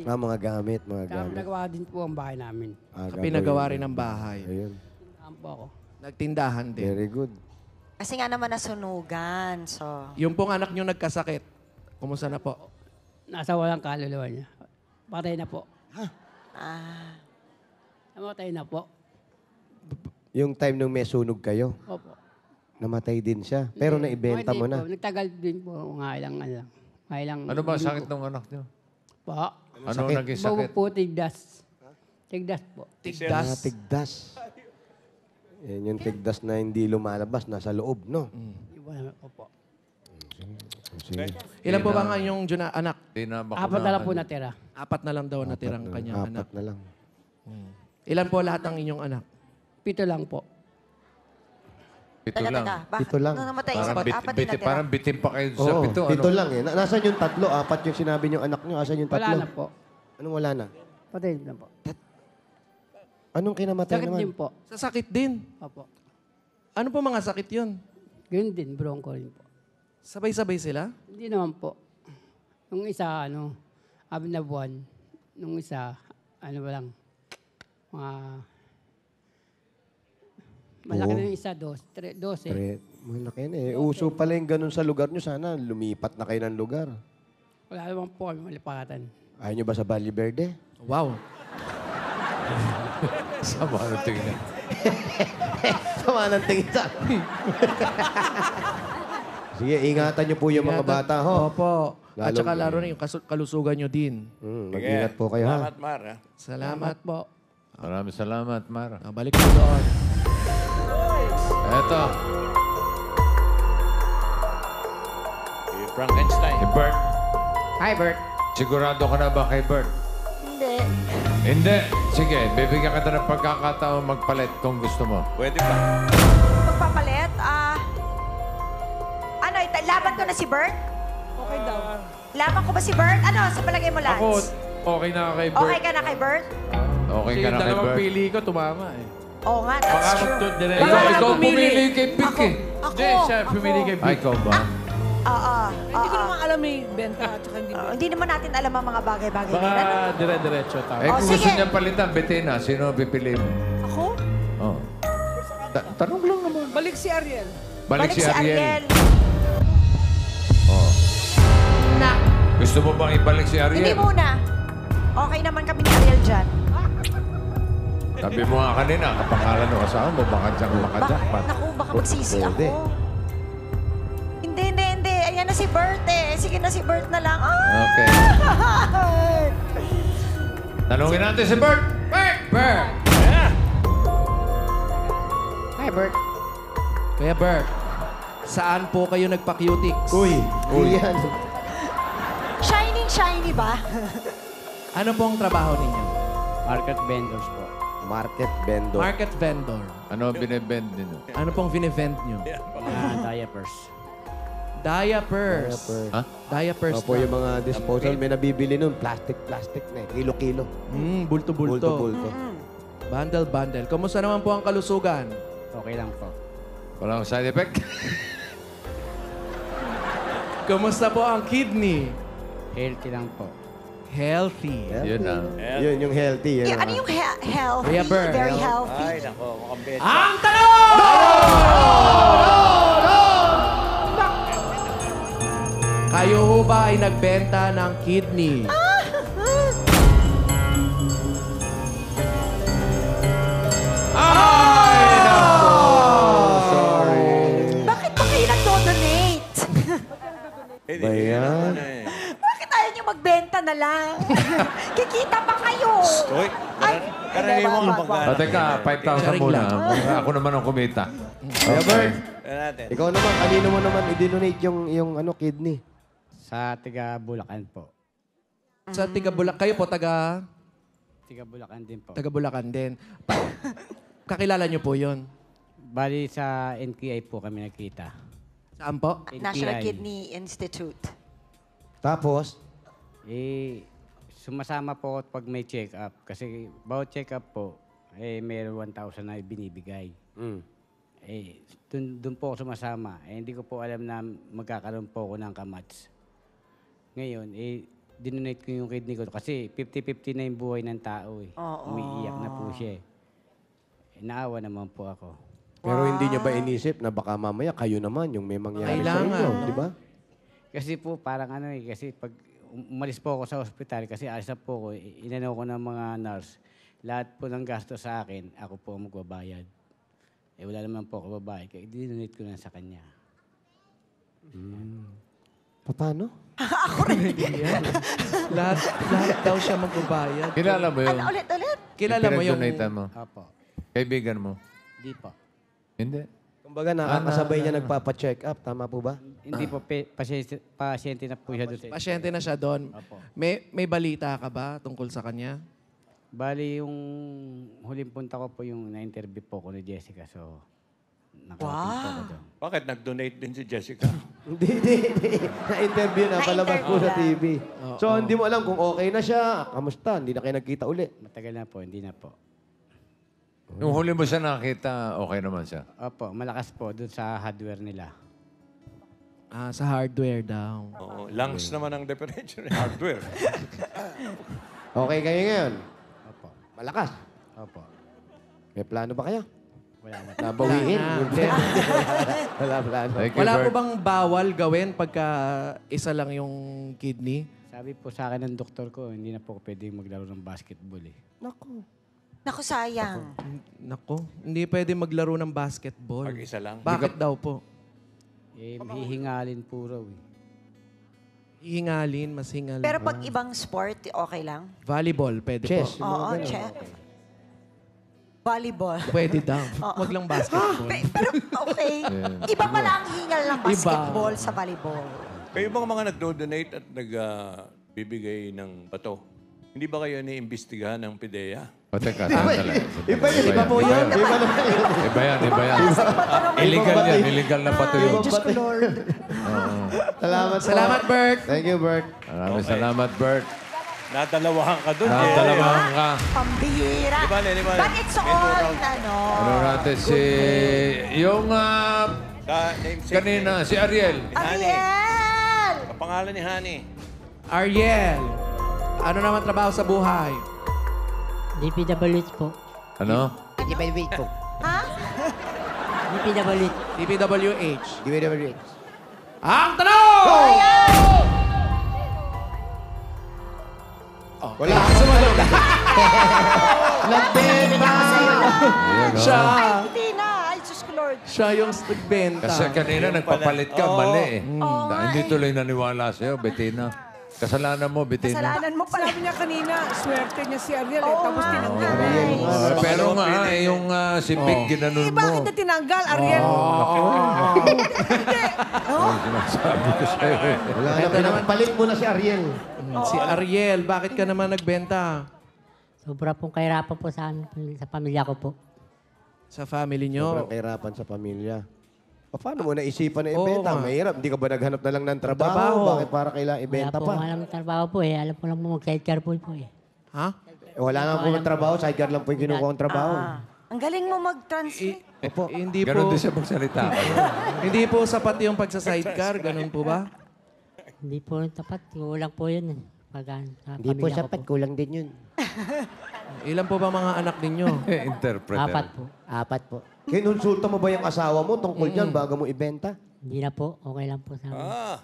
Speaker 5: Ah, mga gamit, mga gamit.
Speaker 10: nagawa din po ang bahay namin.
Speaker 5: Ah,
Speaker 4: Pinagawa rin ng bahay.
Speaker 5: Ayun.
Speaker 10: Saan po ako?
Speaker 4: Nagtindahan din.
Speaker 5: Very good.
Speaker 3: Kasi nga naman nasunugan, so...
Speaker 4: Yung pong anak niyo nagkasakit, kumusta na po?
Speaker 10: Nasa walang kaluluwa niya. Patay na po.
Speaker 3: Ah.
Speaker 10: Namatay na po.
Speaker 5: Yung time nung may sunog kayo,
Speaker 10: Opo.
Speaker 5: namatay din siya. Pero
Speaker 10: Hindi.
Speaker 5: naibenta
Speaker 10: Hindi
Speaker 5: mo na.
Speaker 10: Po. Nagtagal din po mga ilang ano lang. Mga ilang
Speaker 1: Ano ba
Speaker 10: linggo.
Speaker 1: sakit ng anak niyo?
Speaker 10: Po.
Speaker 1: Ano
Speaker 5: sakit?
Speaker 1: naging
Speaker 10: Bago
Speaker 1: sakit?
Speaker 10: po tigdas. Tigdas po.
Speaker 4: Tigdas.
Speaker 5: tigdas. Yan yung tigdas na hindi lumalabas, nasa loob, no?
Speaker 10: Iwan Opo.
Speaker 5: Sige.
Speaker 4: Ilan po ba nga yung Juna, anak?
Speaker 1: Di na
Speaker 10: Apat na lang po natira.
Speaker 4: Apat na lang daw natirang kanyang anak.
Speaker 5: Apat na lang.
Speaker 4: Ilan po lahat ng inyong anak?
Speaker 10: Pito lang po.
Speaker 1: Pito
Speaker 3: Teka,
Speaker 1: lang.
Speaker 3: teka. Bakit?
Speaker 5: Pito lang.
Speaker 3: Nung namatay,
Speaker 1: Parang, bit,
Speaker 3: apat
Speaker 1: bit,
Speaker 3: din natira.
Speaker 1: parang bitin pa kayo sa
Speaker 5: Oo,
Speaker 1: pito.
Speaker 5: pito
Speaker 1: ano?
Speaker 5: lang eh. Na- Nasaan yung tatlo? Apat yung sinabi niyo anak niyo. Asan yung
Speaker 10: Wala
Speaker 5: tatlo?
Speaker 10: na po.
Speaker 5: Anong wala na?
Speaker 10: Patay na po.
Speaker 5: Anong kinamatay
Speaker 10: Sakit
Speaker 5: naman?
Speaker 10: din po.
Speaker 4: Sa sakit din.
Speaker 10: Opo.
Speaker 4: Ano po mga sakit yun?
Speaker 10: Ganun din, bronco rin po.
Speaker 4: Sabay-sabay sila?
Speaker 10: Hindi naman po. Nung isa, ano, amin na buwan. Nung isa, ano ba lang, mga... Malaki
Speaker 5: Oo.
Speaker 10: na yung isa, dos, tre, dose.
Speaker 5: Tre, malaki na eh. Uso pala yung ganun sa lugar niyo. Sana lumipat na kayo ng lugar.
Speaker 10: Wala naman po kami malipatan.
Speaker 5: Ayaw niyo ba sa Valle Verde?
Speaker 4: Wow. [laughs]
Speaker 1: Sama ng tingin. [laughs]
Speaker 5: Sama ng tingin sa [laughs] Sige, ingatan niyo po yung mga
Speaker 4: Ingatan-
Speaker 5: bata, ho.
Speaker 4: Opo. At saka laro na yung kasu- kalusugan nyo din.
Speaker 5: Hmm, mag-ingat po kayo, ha?
Speaker 2: Salamat, Mar. ha?
Speaker 4: Salamat po.
Speaker 1: Maraming salamat, Mar.
Speaker 4: Ah, balik po doon.
Speaker 1: Eto.
Speaker 2: Frankenstein.
Speaker 1: Si Bert.
Speaker 4: Hi, Bert.
Speaker 1: Sigurado ka na ba kay Bert?
Speaker 3: Hindi.
Speaker 1: Hindi. Sige, bibigyan kita ng pagkakataon magpalit kung gusto mo.
Speaker 2: Pwede pa.
Speaker 3: Magpapalit, ah... ano, ita- laban ko na si Bert?
Speaker 11: Okay daw.
Speaker 3: Laban ko ba si Bert? Ano, sa palagay mo, Lance?
Speaker 15: Ako, okay na kay Bert.
Speaker 3: Okay ka na kay Bert?
Speaker 1: Okay
Speaker 15: Kasi
Speaker 1: ka
Speaker 15: yung
Speaker 1: na kay
Speaker 15: dalawang
Speaker 1: Bert?
Speaker 15: pili ko, tumama eh.
Speaker 3: Oo nga,
Speaker 15: Baka
Speaker 3: that's true. Baka
Speaker 15: Ikaw, ikaw
Speaker 3: pumili.
Speaker 15: kay Pick
Speaker 3: Ako,
Speaker 15: eh.
Speaker 3: ako,
Speaker 15: Hindi, siya
Speaker 3: ako.
Speaker 15: pumili kay
Speaker 1: Ay,
Speaker 15: Pick.
Speaker 1: ikaw ba?
Speaker 3: Oo,
Speaker 11: Hindi ko
Speaker 3: oo.
Speaker 11: naman alam may benta at saka hindi benta.
Speaker 3: Hindi naman natin alam ang mga bagay-bagay.
Speaker 15: Baka
Speaker 3: na yan. Ano?
Speaker 15: dire-diretso tama.
Speaker 1: Eh,
Speaker 3: Oh,
Speaker 1: kung
Speaker 3: sige.
Speaker 1: gusto niya palitan, Bettina, sino pipili mo?
Speaker 11: Ako?
Speaker 1: Oh. Ta- tanong lang naman.
Speaker 11: Balik si Ariel.
Speaker 1: Balik, si Ariel. Oh.
Speaker 3: Na,
Speaker 1: Gusto mo bang ibalik si
Speaker 3: hindi
Speaker 1: Ariel?
Speaker 3: muna. Okay naman kami ni Ariel dyan.
Speaker 1: Sabi mo nga kanina, kapangalan ng asawa mo, baka dyan
Speaker 3: Baka,
Speaker 1: makajakpat.
Speaker 3: naku, baka magsisi ako.
Speaker 5: Pwede.
Speaker 3: Si Bert eh. Sige na si Bert na lang. Ah!
Speaker 1: Okay. Tanungin natin si Bert.
Speaker 4: Bert! Bert! Hi, Bert. Kuya Bert, saan po kayo nagpa-cutics?
Speaker 5: Uy, uy yan.
Speaker 3: Shining, shiny ba?
Speaker 4: Ano po ang trabaho ninyo?
Speaker 7: Market vendors po.
Speaker 5: Market vendor.
Speaker 4: Market vendor.
Speaker 1: Ano ang binibend nyo?
Speaker 4: Ano pong vinevent nyo?
Speaker 7: Ah, diapers.
Speaker 4: Diapers.
Speaker 5: Diaper.
Speaker 1: Ha?
Speaker 4: Diapers
Speaker 5: Opo,
Speaker 4: na.
Speaker 5: yung mga disposal, may nabibili nun. Plastic-plastic na eh. Kilo-kilo.
Speaker 4: Mm, bulto-bulto.
Speaker 5: Bulto-bulto.
Speaker 4: Bundle-bundle. Kumusta naman po ang kalusugan?
Speaker 7: Okay lang po.
Speaker 1: Walang side effect? [laughs]
Speaker 4: Kumusta po ang kidney?
Speaker 7: Healthy lang po.
Speaker 4: Healthy.
Speaker 1: Yun na.
Speaker 5: Yun yung healthy. Yun
Speaker 3: Yeah, ano yung he- healthy?
Speaker 4: Bert.
Speaker 3: Very healthy.
Speaker 2: Ay, nako, mukhang beta.
Speaker 4: Ang tanong! Kayo ho ba ay nagbenta ng kidney?
Speaker 1: Ay, nako! Sorry.
Speaker 3: Bakit ba kayo nagdo-donate?
Speaker 2: Eh,
Speaker 5: Ba yan?
Speaker 2: ano eh.
Speaker 3: Bakit ayaw niyo magbenta na lang? [laughs] Kikita pa kayo.
Speaker 2: Uy,
Speaker 3: Ay,
Speaker 2: karaniwan
Speaker 3: hindi,
Speaker 2: ang
Speaker 3: wag, wag,
Speaker 1: O, teka, 5,000
Speaker 4: Sharing
Speaker 1: muna.
Speaker 4: lang.
Speaker 1: Ako naman ang kumita.
Speaker 5: Kuya Bert,
Speaker 2: Tignan natin.
Speaker 5: ikaw naman, kanino mo naman i-donate yung, yung ano, kidney?
Speaker 7: Sa tiga Bulacan po.
Speaker 4: Sa tiga Bulacan. Kayo po, taga,
Speaker 7: Tiga Bulacan din po.
Speaker 4: taga Bulacan din. Kakilala niyo po yon.
Speaker 7: Bali sa NKI po kami nakita.
Speaker 4: Saan po?
Speaker 3: National. Kidney Institute.
Speaker 5: Tapos,
Speaker 7: Eh, sumasama po ako pag may check-up. Kasi bawat check-up po, eh, meron 1,000 na binibigay.
Speaker 5: mm,
Speaker 7: Eh, dun, dun po ako sumasama. Eh, hindi ko po alam na magkakaroon po ako ng kamats. Ngayon, eh, dinonate ko yung kidney ko kasi 50-50 na yung buhay ng tao eh.
Speaker 3: Oo.
Speaker 7: Umiiyak na po siya eh. eh. Naawa naman po ako.
Speaker 5: pero hindi nyo ba inisip na baka mamaya kayo naman yung may mangyari sa
Speaker 4: Kailangan,
Speaker 5: inyo, di ba?
Speaker 7: Kasi po parang ano eh, kasi pag um- umalis po ako sa ospital, kasi alis na po ako, inano ko ng mga nurse, lahat po ng gasto sa akin, ako po ang magbabayad. Eh wala naman po ako babayad, kaya dinonate ko na sa kanya.
Speaker 5: Paano? [laughs]
Speaker 4: lahat, lahat daw siya magbabayad.
Speaker 1: Kilala mo yun?
Speaker 3: Ano ulit, ulit?
Speaker 4: Kilala mo yung...
Speaker 1: Pinag-donate mo?
Speaker 7: Apo.
Speaker 1: Kaibigan mo?
Speaker 7: Hindi po.
Speaker 1: Hindi.
Speaker 5: Kumbaga, nakakasabay niya nagpapa-check up. Tama po ba?
Speaker 7: Hindi po, pe, pasyente, pasyente na po siya doon. sa-
Speaker 4: Pasyente na siya doon.
Speaker 7: Apo.
Speaker 4: May, may balita ka ba tungkol sa kanya?
Speaker 7: Bali, yung huling punta ko po yung na-interview po ko ni Jessica. So, po ako doon.
Speaker 2: Bakit nag-donate din si Jessica? [laughs]
Speaker 5: Hindi, hindi, hindi. Na-interview na, palabas po sa TV. So, hindi mo alam kung okay na siya. Kamusta? Hindi na kayo nagkita uli.
Speaker 7: Matagal na po, hindi na po.
Speaker 1: Nung huli mo siya nakita, okay naman siya.
Speaker 7: Opo, malakas po doon sa hardware nila.
Speaker 4: Ah, sa hardware daw.
Speaker 2: Oo, lungs naman ang differential hardware.
Speaker 5: Okay kayo ngayon?
Speaker 7: Opo.
Speaker 5: Malakas.
Speaker 7: Opo.
Speaker 5: May plano ba kayo? [laughs]
Speaker 7: Wala na.
Speaker 5: Nabawiin?
Speaker 4: Wala.
Speaker 5: Wala.
Speaker 1: Thank you,
Speaker 4: Wala po
Speaker 1: Bert.
Speaker 4: bang bawal gawin pagka isa lang yung kidney?
Speaker 7: Sabi po sa akin ng doktor ko, hindi na po ako pwede maglaro ng basketball eh.
Speaker 3: Naku. Naku, sayang.
Speaker 4: Nako, hindi pwede maglaro ng basketball.
Speaker 2: Pag-isa lang.
Speaker 4: Bakit daw po?
Speaker 7: Eh, hihingalin po raw eh.
Speaker 4: Hingalin, mas hingalin.
Speaker 3: Pero pag ibang sport, okay lang?
Speaker 4: Volleyball, pwede
Speaker 5: Chess.
Speaker 4: po.
Speaker 5: Mga
Speaker 3: Oo, check. Volleyball.
Speaker 4: Pwede daw. [laughs] Wag lang basketball.
Speaker 3: Pe- Pero okay. [laughs] Iba pala ang hingal ng basketball sa volleyball.
Speaker 2: Kayo bang mga nagdo-donate at nagbibigay ng bato? Hindi ba kayo iniimbestigahan ng PIDEA?
Speaker 1: O, teka, sandali.
Speaker 5: Iba yun, iba po yun. Iba yun.
Speaker 1: Iba yan, iba yan. Illegal yan, illegal na pato yun.
Speaker 3: Diyos ko, Lord.
Speaker 5: Salamat po.
Speaker 4: Salamat, Bert.
Speaker 5: Thank you, Bert.
Speaker 1: Maraming salamat, Bert.
Speaker 2: Nadalawahan ka doon.
Speaker 1: Nadalawahan ka.
Speaker 3: Pambihira.
Speaker 2: Di ba, ba?
Speaker 3: But it's all, ano.
Speaker 1: Ano natin si... Yung ah,
Speaker 2: namesake
Speaker 1: kanina, si Ariel.
Speaker 3: Ariel!
Speaker 2: Kapangalan ni Hani.
Speaker 4: Ariel. Ano naman trabaho sa buhay?
Speaker 9: DPWH po.
Speaker 1: Ano?
Speaker 16: DPWH po.
Speaker 3: Ha?
Speaker 9: DPWH.
Speaker 4: DPWH.
Speaker 5: DPWH.
Speaker 4: Ang tanong!
Speaker 5: Wala kang sumagot. Nagbenta!
Speaker 1: Oh.
Speaker 4: Siya.
Speaker 3: Hindi na. Ay, Diyos ko, Lord.
Speaker 4: Siya yung nagbenta.
Speaker 1: Kasi kanina nagpapalit ka, mali eh.
Speaker 3: Oo nga
Speaker 1: Hindi
Speaker 3: eh.
Speaker 1: tuloy naniwala sa'yo, Bettina. Kasalanan mo, Bettina.
Speaker 3: Kasalanan mo pala.
Speaker 11: Sabi niya kanina, swerte niya si Ariel eh.
Speaker 3: Oo
Speaker 11: Tapos
Speaker 3: nga.
Speaker 11: tinanggal.
Speaker 1: Ah, pero nga, eh, yung ah, si Big ginanon
Speaker 11: Eh,
Speaker 1: mo.
Speaker 11: bakit na tinanggal, Ariel?
Speaker 1: Ay, sinasabi ko sa'yo eh.
Speaker 5: Wala na, mo na si Ariel.
Speaker 4: Si Ariel, bakit ka naman nagbenta?
Speaker 9: Sobra pong kahirapan po sa, sa pamilya ko po.
Speaker 4: Sa family
Speaker 5: Sobrang
Speaker 4: nyo.
Speaker 5: kahirapan sa pamilya. Pa- Paano mo naisipan na ibenta?
Speaker 4: nga.
Speaker 5: Mahirap. Hindi ka ba naghanap na lang ng trabaho?
Speaker 4: Trabaho.
Speaker 5: Bakit para kailangan
Speaker 9: Wala
Speaker 5: ibenta
Speaker 9: po
Speaker 5: pa?
Speaker 9: akong alam ng trabaho po eh. Alam po lang po mag-sidecar po po eh.
Speaker 4: Ha?
Speaker 5: Eh, wala nga po ng trabaho. Sidecar lang po yung kinukuha ng trabaho.
Speaker 3: Ah. Ang galing mo mag-translate.
Speaker 4: Opo. Hindi po,
Speaker 1: Ganon din siya magsalita. [laughs]
Speaker 4: hindi po sapat yung pagsa-sidecar. Ganun po ba?
Speaker 9: Hindi po tapat. Kulang po yun eh. Pag, sa
Speaker 16: Hindi po
Speaker 9: pamilya ko
Speaker 16: sapat, kulang din yun.
Speaker 4: Ilan po ba mga anak ninyo? [laughs]
Speaker 1: Interpreter.
Speaker 9: Apat po.
Speaker 16: Apat po.
Speaker 5: Kinonsulta mo ba yung asawa mo tungkol dyan bago mo ibenta?
Speaker 9: Hindi na po. Okay lang po sa amin.
Speaker 2: Ah,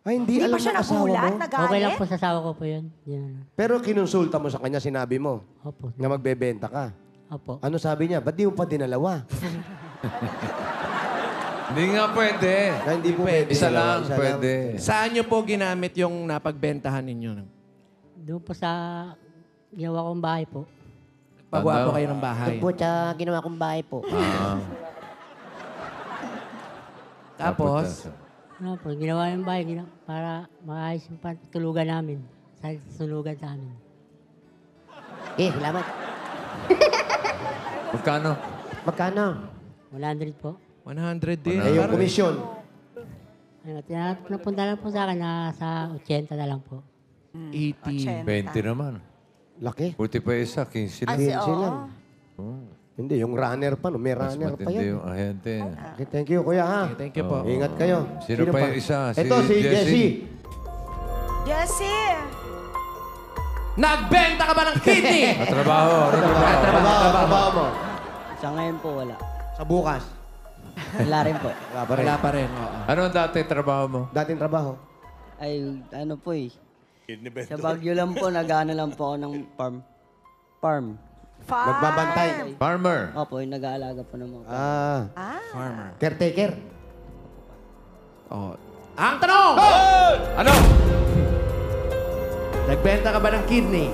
Speaker 5: Ay, hindi,
Speaker 3: Hindi
Speaker 5: alam
Speaker 3: ba siya
Speaker 5: ng asawa
Speaker 3: nagulat?
Speaker 5: mo.
Speaker 3: Nagalit?
Speaker 9: Okay lang po sa asawa ko po yun. Yun na.
Speaker 5: Pero kinonsulta mo sa kanya, sinabi mo
Speaker 9: Opo.
Speaker 5: na magbebenta ka.
Speaker 9: Opo.
Speaker 5: Ano sabi niya? Ba't di mo pa dinalawa? [laughs]
Speaker 1: Hindi nga pwede.
Speaker 5: Na hindi po pwede.
Speaker 1: Isa lang,
Speaker 5: isa
Speaker 1: pwede.
Speaker 4: Saan nyo po ginamit yung napagbentahan ninyo?
Speaker 9: Doon po sa ginawa kong bahay po.
Speaker 4: Pagawa po kayo ng bahay.
Speaker 16: Ito po sa ginawa kong bahay po.
Speaker 1: Ah.
Speaker 4: Tapos,
Speaker 9: Ano po, ginawa yung bahay gina, para maayos yung tulugan namin. Sa sunugan sa amin.
Speaker 16: Eh, salamat. [laughs]
Speaker 1: Magkano?
Speaker 16: Magkano?
Speaker 9: 100 po.
Speaker 4: 100 din.
Speaker 5: Eh, yung
Speaker 4: Parang-
Speaker 5: komisyon.
Speaker 9: Ano, tina- napunta lang po sa akin na sa 80 na lang po.
Speaker 4: 80.
Speaker 1: 20 naman.
Speaker 5: Laki.
Speaker 1: Buti pa isa, 15 lang.
Speaker 3: Kasi,
Speaker 5: 15
Speaker 3: oo.
Speaker 5: lang. Hindi, yung runner pa, no? May
Speaker 1: Mas
Speaker 5: runner pa
Speaker 1: matindi
Speaker 5: yan.
Speaker 1: yung ahente.
Speaker 5: Okay, thank you, kuya, ha?
Speaker 4: Okay, thank you po.
Speaker 5: Ingat kayo.
Speaker 1: Sino pa yung isa? Si
Speaker 5: Ito, si
Speaker 1: Jessie.
Speaker 5: Jessie.
Speaker 3: Jessie!
Speaker 4: Nagbenta ka ba ng kidney? [laughs]
Speaker 1: At trabaho. Ano trabaho?
Speaker 5: Trabaho, trabaho, trabaho mo.
Speaker 6: Sa ngayon po, wala.
Speaker 5: Sa bukas.
Speaker 6: Wala rin po.
Speaker 5: Wala pa rin.
Speaker 4: Wala pa rin. oo.
Speaker 1: Ano ang dati trabaho mo?
Speaker 5: Dating trabaho.
Speaker 6: Ay, ano po eh.
Speaker 2: Kidney
Speaker 6: Sa
Speaker 2: vendor.
Speaker 6: Baguio lang po, nag-ano lang po ako ng farm. Farm.
Speaker 3: Farm.
Speaker 5: Nagbabantay.
Speaker 1: Farmer.
Speaker 6: Opo, yung nag-aalaga po ng mga
Speaker 5: Ah,
Speaker 3: Ah.
Speaker 4: Farmer.
Speaker 5: caretaker.
Speaker 4: Oh. Ang tanong!
Speaker 1: Ano?
Speaker 4: Nagbenta ka ba ng kidney?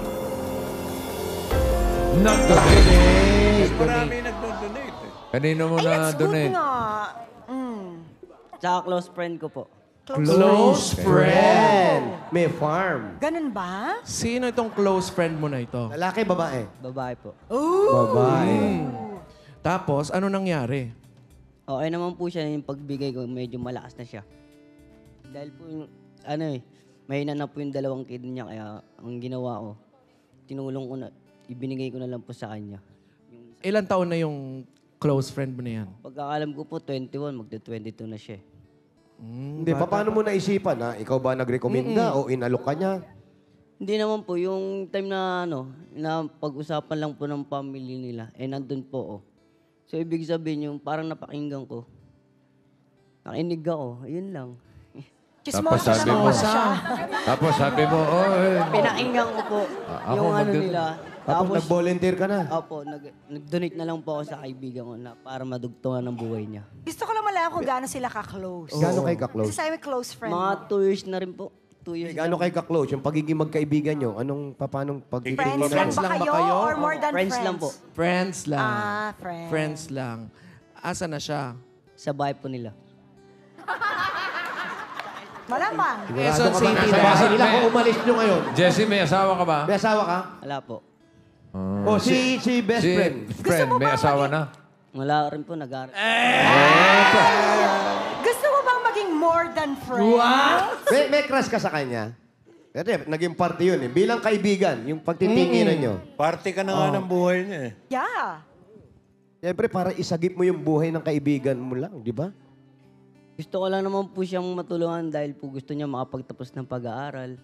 Speaker 1: Nag-donate.
Speaker 2: Marami nagdo-donate eh.
Speaker 1: Kanino mo
Speaker 3: Ay,
Speaker 1: na
Speaker 3: that's good
Speaker 1: donate?
Speaker 3: nga. Mm.
Speaker 6: Tsaka close friend ko po.
Speaker 4: Close friend.
Speaker 5: May farm.
Speaker 3: Ganun ba?
Speaker 4: Sino itong close friend mo na ito?
Speaker 5: Lalaki, babae?
Speaker 6: Babae po.
Speaker 5: Babae.
Speaker 4: Tapos, ano nangyari?
Speaker 6: Okay naman po siya yung pagbigay ko, medyo malakas na siya. Dahil po yung, ano eh, mahina na po yung dalawang kid niya, kaya ang ginawa ko, tinulong ko na, ibinigay ko na lang po sa kanya.
Speaker 4: Ilan taon na yung close friend mo na yan?
Speaker 6: Pagkakalam ko po, 21, magta-22 na siya. eh.
Speaker 5: Hindi, pa, paano mo naisipan, ha? Ikaw ba nagrekomenda o inalok ka niya?
Speaker 6: Hindi naman po, yung time na ano, na pag-usapan lang po ng family nila, eh nandun po ako. So ibig sabihin yung parang napakinggan ko, nakinig ako, ayun lang.
Speaker 1: Tapos
Speaker 3: Chismosa
Speaker 1: sabi
Speaker 3: naman
Speaker 1: mo,
Speaker 3: siya.
Speaker 1: tapos sabi mo, oh, eh.
Speaker 6: Pinakinggan ko po
Speaker 1: Ah, ako
Speaker 6: yung ano
Speaker 1: magdun-
Speaker 6: nila.
Speaker 5: Tapos nag-volunteer ka na?
Speaker 6: Opo, nag, nag-donate na lang po ako sa kaibigan ko na para madugtungan ng buhay niya.
Speaker 3: Gusto ko lang malaman kung gaano sila ka-close.
Speaker 5: Gaano kayo ka-close?
Speaker 3: Kasi sabi close friend
Speaker 6: Mga two years na rin po. Two years
Speaker 5: Gaano kayo ka-close? Yung pagiging magkaibigan nyo, anong, pa- paanong pagiging...
Speaker 3: Friends lang
Speaker 4: Friends
Speaker 3: ba
Speaker 4: lang ba
Speaker 3: kayo?
Speaker 4: kayo?
Speaker 3: Or more than friends?
Speaker 6: Friends lang po.
Speaker 4: Friends lang.
Speaker 3: Ah, friends.
Speaker 4: Friends lang. Asa na siya?
Speaker 6: Sa bahay po nila. [laughs]
Speaker 3: Malamang.
Speaker 5: Sigurado
Speaker 4: Quezon
Speaker 5: ka ba
Speaker 4: City
Speaker 5: nasa
Speaker 4: dahil-
Speaker 5: bahay nila kung umalis nyo ngayon?
Speaker 1: Jesse, may asawa ka ba?
Speaker 5: May asawa ka?
Speaker 6: Wala po.
Speaker 5: Oh, si, si best
Speaker 1: si
Speaker 5: friend.
Speaker 1: friend, may asawa na?
Speaker 6: Wala rin po, nag-aaral.
Speaker 3: Gusto mo bang maging more than friends?
Speaker 5: May, may crush ka sa kanya? Kasi naging party yun eh. Bilang kaibigan, yung pagtitinginan nyo.
Speaker 2: Party ka na nga ng buhay niya eh.
Speaker 3: Yeah.
Speaker 5: Siyempre, para isagip mo yung buhay ng kaibigan mo lang, di ba?
Speaker 6: Gusto ko lang naman po siyang matulungan dahil po gusto niya makapagtapos ng pag-aaral.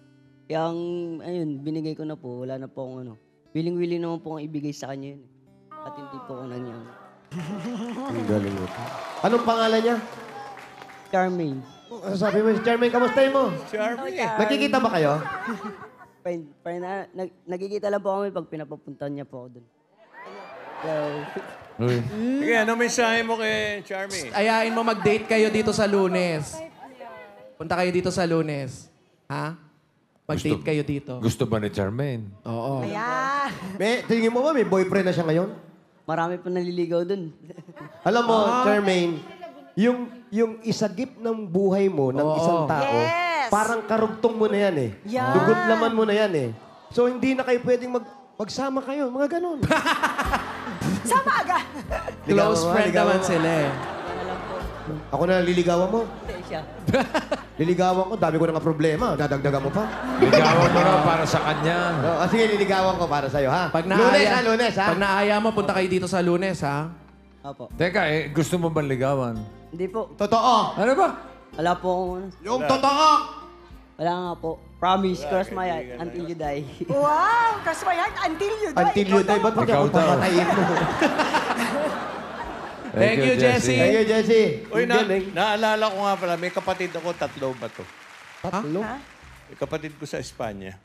Speaker 6: Kaya ang, ayun, binigay ko na po. Wala na po akong ano. Willing-willing naman po akong ibigay sa kanya yun. eh. At hindi po ako nangyang. [laughs]
Speaker 5: Ang galing mo. Anong pangalan niya?
Speaker 6: Charmaine.
Speaker 5: Ano sabi mo, si Charmaine, kamusta mo?
Speaker 2: Charmaine.
Speaker 5: Nagkikita ba kayo?
Speaker 6: Friend, friend, na, nag, nagkikita lang po kami pag pinapapuntahan niya po ako dun.
Speaker 1: Uy.
Speaker 2: Sige, ano mensahe mo kay Charmy?
Speaker 4: Ayain mo mag-date kayo dito sa lunes. Punta kayo dito sa lunes. Ha? Mag-date kayo dito.
Speaker 1: Gusto ba ni Charmaine?
Speaker 4: Oo.
Speaker 3: Ayan.
Speaker 5: May, tingin mo ba, may boyfriend na siya ngayon?
Speaker 6: Marami po naliligaw dun.
Speaker 5: Alam mo,
Speaker 4: Ah.
Speaker 5: Charmaine, yung, yung isagip ng buhay mo ng
Speaker 4: Oo.
Speaker 5: isang tao,
Speaker 3: Yes.
Speaker 5: parang karugtong mo na yan eh.
Speaker 3: Yan.
Speaker 5: Dugot laman mo na yan eh. So, hindi na kayo pwedeng mag, magsama kayo, mga ganun. [laughs]
Speaker 3: Sama agad.
Speaker 5: Ligawan
Speaker 4: Close
Speaker 5: mo,
Speaker 4: friend
Speaker 5: ligawan
Speaker 4: naman
Speaker 5: mo.
Speaker 4: sila eh.
Speaker 5: Ako na liligawan mo.
Speaker 6: Siya. [laughs]
Speaker 5: Liligawan ko, dami ko na nga problema. Dadagdagan mo pa.
Speaker 1: Ligawan mo raw para sa kanya.
Speaker 5: Oh, ah, sige, liligawan ko para sa'yo, ha?
Speaker 4: Pag
Speaker 5: lunes,
Speaker 4: naaya,
Speaker 5: ha? Lunes, ha?
Speaker 4: Pag naaya mo, punta kayo dito sa lunes, ha?
Speaker 6: Opo.
Speaker 1: Teka, eh, gusto mo ba ligawan?
Speaker 6: Hindi po.
Speaker 5: Totoo.
Speaker 1: Ano ba?
Speaker 6: Wala po akong.
Speaker 5: Yung totoo.
Speaker 6: Wala nga po. Promise, cross my heart until you die.
Speaker 3: Wow. Kasi my heart until you die.
Speaker 5: Until you die, ba't pag
Speaker 1: Ikaw
Speaker 5: ako
Speaker 1: daw.
Speaker 5: papatayin mo? [laughs]
Speaker 4: Thank you, Jesse.
Speaker 5: Thank you, Jesse.
Speaker 2: Uy, na, naalala ko nga pala, may kapatid ako, tatlo ba to?
Speaker 5: Tatlo?
Speaker 2: May kapatid ko sa Espanya.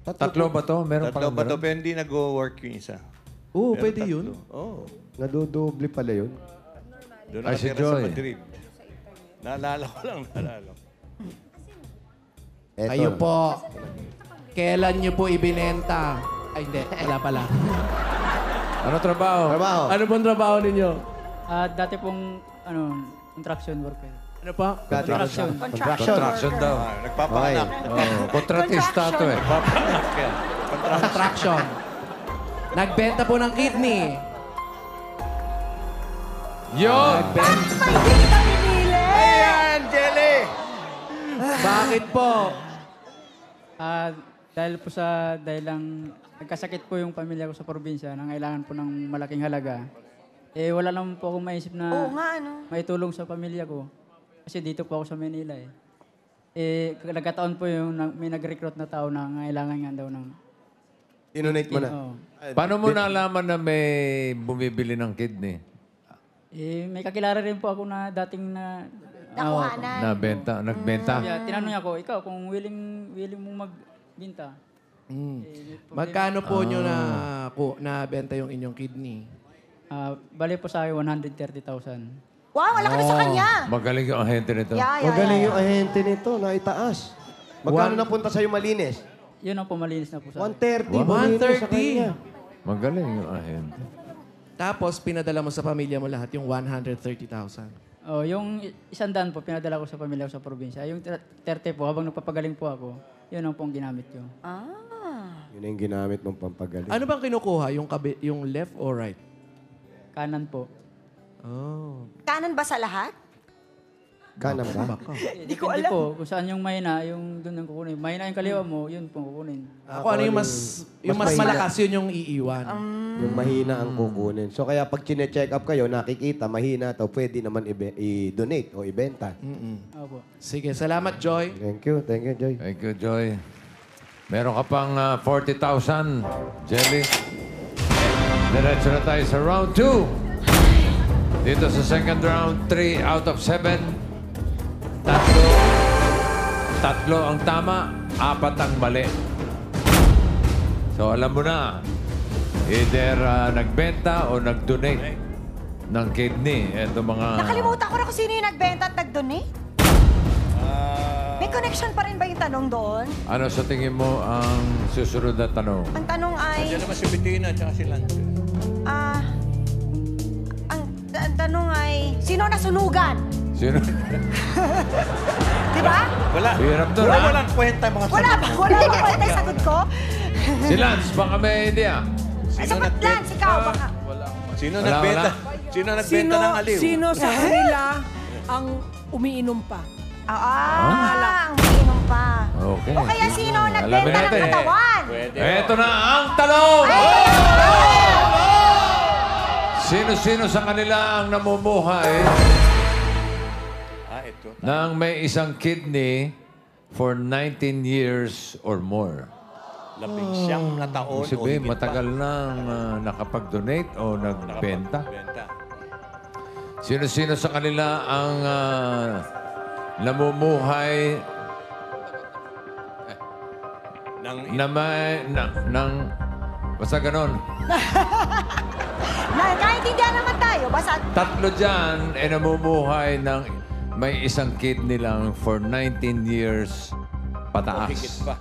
Speaker 1: Tatlo ba to? Meron
Speaker 2: Tatlo ba to? Pero hindi nag-work yung isa.
Speaker 4: Oo,
Speaker 2: Meron
Speaker 4: pwede
Speaker 2: tatlo.
Speaker 4: yun.
Speaker 2: Oo.
Speaker 5: Nadodoble pala yun.
Speaker 2: Doon
Speaker 1: Ay, si
Speaker 2: nakatira sa
Speaker 1: Joy.
Speaker 2: Madrid. Naalala ko lang, naalala ko.
Speaker 5: Eto.
Speaker 4: Kayo po. Kailan nyo po ibinenta? Ay, hindi. Wala pala.
Speaker 1: Ano trabaho?
Speaker 5: Trabaho.
Speaker 4: ano pong trabaho ninyo?
Speaker 17: Ah, dati pong ano, construction worker.
Speaker 4: Ano pa?
Speaker 5: Dati-
Speaker 17: Construction.
Speaker 5: Contraction.
Speaker 1: Contraction daw.
Speaker 2: Ah, nagpapaanak.
Speaker 1: Oh, kontratista to eh.
Speaker 4: Construction. Nagbenta po ng kidney.
Speaker 1: Yun!
Speaker 4: Nagbenta. Bakit po?
Speaker 17: Ah, dahil po sa dahil lang nagkasakit po yung pamilya ko sa probinsya, nangailangan po ng malaking halaga. Eh wala naman po akong maisip na
Speaker 3: Oo nga, ano.
Speaker 17: maitulong sa pamilya ko. Kasi dito po ako sa Manila eh. Eh, nagkataon po yung na- may nag-recruit na tao na ngailangan nga daw ng...
Speaker 5: Inunate mo na.
Speaker 17: Oo.
Speaker 1: Paano mo nalaman na may bumibili ng kidney?
Speaker 17: Eh, may kakilala rin po ako na dating na...
Speaker 3: Nakuhanan.
Speaker 1: Nabenta, nagbenta?
Speaker 17: Yeah, tinanong niya ako, ikaw, kung willing, willing mong magbinta.
Speaker 4: Mm.
Speaker 17: Eh,
Speaker 4: Magkano po nyo na, ku, na benta yung inyong kidney?
Speaker 17: Ah, bali po sa akin, 130,000.
Speaker 3: Wow, wala ka na sa kanya.
Speaker 1: Magaling yung ahente nito.
Speaker 3: Yeah, yeah,
Speaker 5: Magaling
Speaker 3: yeah,
Speaker 5: yung ahente nito, na itaas. Magkano
Speaker 4: One-
Speaker 5: napunta sa'yo malinis?
Speaker 17: Yun ang pumalinis na po sa akin.
Speaker 5: 130.
Speaker 1: Wow.
Speaker 5: malinis sa
Speaker 4: 130.
Speaker 5: kanya.
Speaker 1: Magaling yung ahente.
Speaker 4: Tapos, pinadala mo sa pamilya mo lahat yung 130,000.
Speaker 17: Oh, yung isang daan po, pinadala ko sa pamilya ko sa probinsya. Yung ter- 30 po, habang nagpapagaling po ako, yun ang pong ginamit ko.
Speaker 3: Ah.
Speaker 5: Yun yung ginamit mong pampagaling.
Speaker 4: Ano bang kinukuha? Yung, kabi, yung left or right?
Speaker 17: Kanan po.
Speaker 4: Oh.
Speaker 3: Kanan ba sa lahat?
Speaker 5: Kanan ba?
Speaker 17: Hindi
Speaker 3: ko alam.
Speaker 17: po kung saan yung mahina, yung doon ang kukunin. Mahina yung kaliwa mo, yun po kukunin.
Speaker 4: Ako ano yung mas, yung mas
Speaker 5: mas
Speaker 4: malakas, yun yung iiwan.
Speaker 5: Yung mahina ang kukunin. So kaya pag chine-check up kayo, nakikita mahina to, pwede naman ibe- i-donate o ibenta.
Speaker 17: Opo.
Speaker 4: Sige, salamat, Joy.
Speaker 5: Thank you, thank you, Joy.
Speaker 1: Thank you, Joy. Meron ka pang ah, 40,000, Jelly. Diretso na tayo sa round 2. Dito sa second round, 3 out of 7. Tatlo. Tatlo ang tama, apat ang mali. So alam mo na, either ah, nagbenta o nag-donate ng kidney. Ito mga...
Speaker 3: Nakalimutan ko na kung sino yung nagbenta at nag-donate. May connection pa rin ba yung tanong doon?
Speaker 1: Ano sa tingin mo ang susunod na tanong?
Speaker 3: Ang tanong ay,
Speaker 2: Diyan naman si Bettina at si Lance.
Speaker 3: ah, ang, ang tanong ay, sino nasunugan?
Speaker 1: Sino?
Speaker 3: Di ba?
Speaker 18: Wala.
Speaker 1: Hirap
Speaker 18: Wala,
Speaker 1: ha?
Speaker 18: walang kwenta yung mga
Speaker 3: Wala ba? Wala ba kwenta yung sagot ko?
Speaker 1: Si Lance, baka may idea.
Speaker 3: Sagot Lance, ikaw baka.
Speaker 18: Sino
Speaker 1: Wala,
Speaker 18: nagbenta?
Speaker 1: wala.
Speaker 18: Sino nagbenta
Speaker 11: Sino,
Speaker 18: ng aliw?
Speaker 11: sino sa kanila ang umiinom pa?
Speaker 3: Ah, ang umiinom pa.
Speaker 1: Okay.
Speaker 3: O kaya sino
Speaker 1: Alamin
Speaker 3: nagbenta ng
Speaker 1: natin.
Speaker 3: katawan?
Speaker 1: Ito na ang talong! Sino-sino sa kanila ang namumuhay
Speaker 18: Ah.
Speaker 1: Nang may isang kidney for 19 years or more?
Speaker 18: Labing siyam na taon
Speaker 1: Ibig sabihin, matagal nang ah, nakapag-donate o nagbenta.
Speaker 18: Benta.
Speaker 1: Sino-sino sa kanila ang ah, namumuhay
Speaker 18: Nang
Speaker 1: na may... Na, nang... Basta ganon. [laughs]
Speaker 3: Na, kaintindihan naman tayo. Basta
Speaker 1: Tatlo dyan ay namumuhay ng may isang kidney lang for 19 years pataas.
Speaker 18: pa.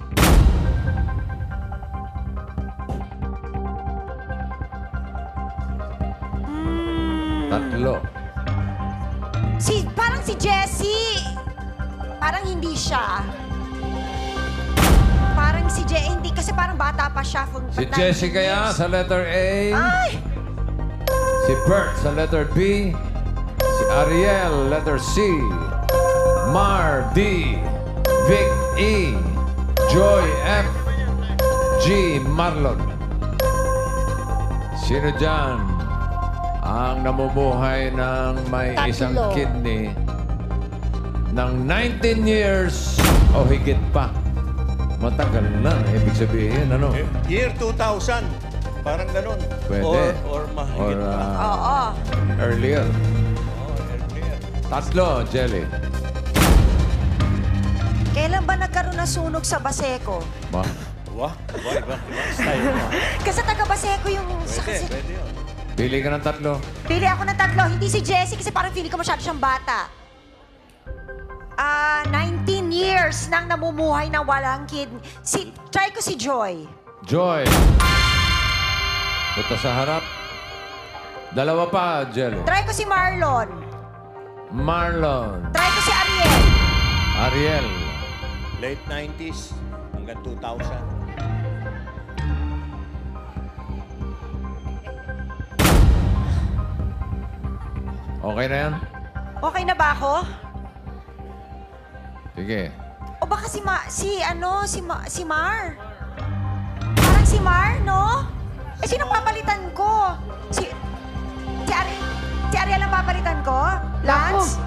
Speaker 1: Tatlo.
Speaker 3: si parang si Jessie. Parang hindi siya. Parang si Je hindi kasi parang bata pa siya. For,
Speaker 1: Si
Speaker 3: for 19
Speaker 1: Jessie kaya
Speaker 3: years.
Speaker 1: sa letter A.
Speaker 3: Ay!
Speaker 1: Si Bert sa letter B. Ariel, letter C. Mar, D. Vic, E. Joy, F. G. Marlon. Sino dyan ang namumuhay ng may
Speaker 3: Tatlo.
Speaker 1: isang kidney ng 19 years o higit pa? Matagal na. Ibig sabihin, ano?
Speaker 18: Year 2000. Parang ganun.
Speaker 1: Pwede.
Speaker 18: Or, or mahigit
Speaker 1: Or,
Speaker 18: pa.
Speaker 1: ah,
Speaker 3: Oo.
Speaker 1: earlier. Tatlo, Jelly.
Speaker 3: Kailan ba nagkaroon ng sunog sa Baseco?
Speaker 1: Ma.
Speaker 18: Wah, iba, iba, iba. Style mo. [laughs]
Speaker 3: Kasi taga Baseco yung... sa
Speaker 18: Pwede,
Speaker 3: kasi,
Speaker 18: pwede yun.
Speaker 1: Pili ka ng tatlo.
Speaker 3: Pili ako ng tatlo. Hindi si Jessie kasi parang feeling ko masyado siyang bata. Ah, 19 years nang namumuhay na walang kid. Si, try ko si Joy.
Speaker 1: Joy. Punta sa harap. Dalawa pa, Jelly.
Speaker 3: Try ko si Marlon.
Speaker 1: Marlon.
Speaker 3: Try ko si Ariel.
Speaker 1: Ariel.
Speaker 18: Late 90s hanggang 2000.
Speaker 1: Okay na yan?
Speaker 3: Okay na ba ako?
Speaker 1: Sige.
Speaker 3: O baka si Ma, si ano, si Ma, si Mar? Parang si Mar, no? Eh, sino papalitan ko? Si, si Ari, si Ariel ang papalitan ko? Lance?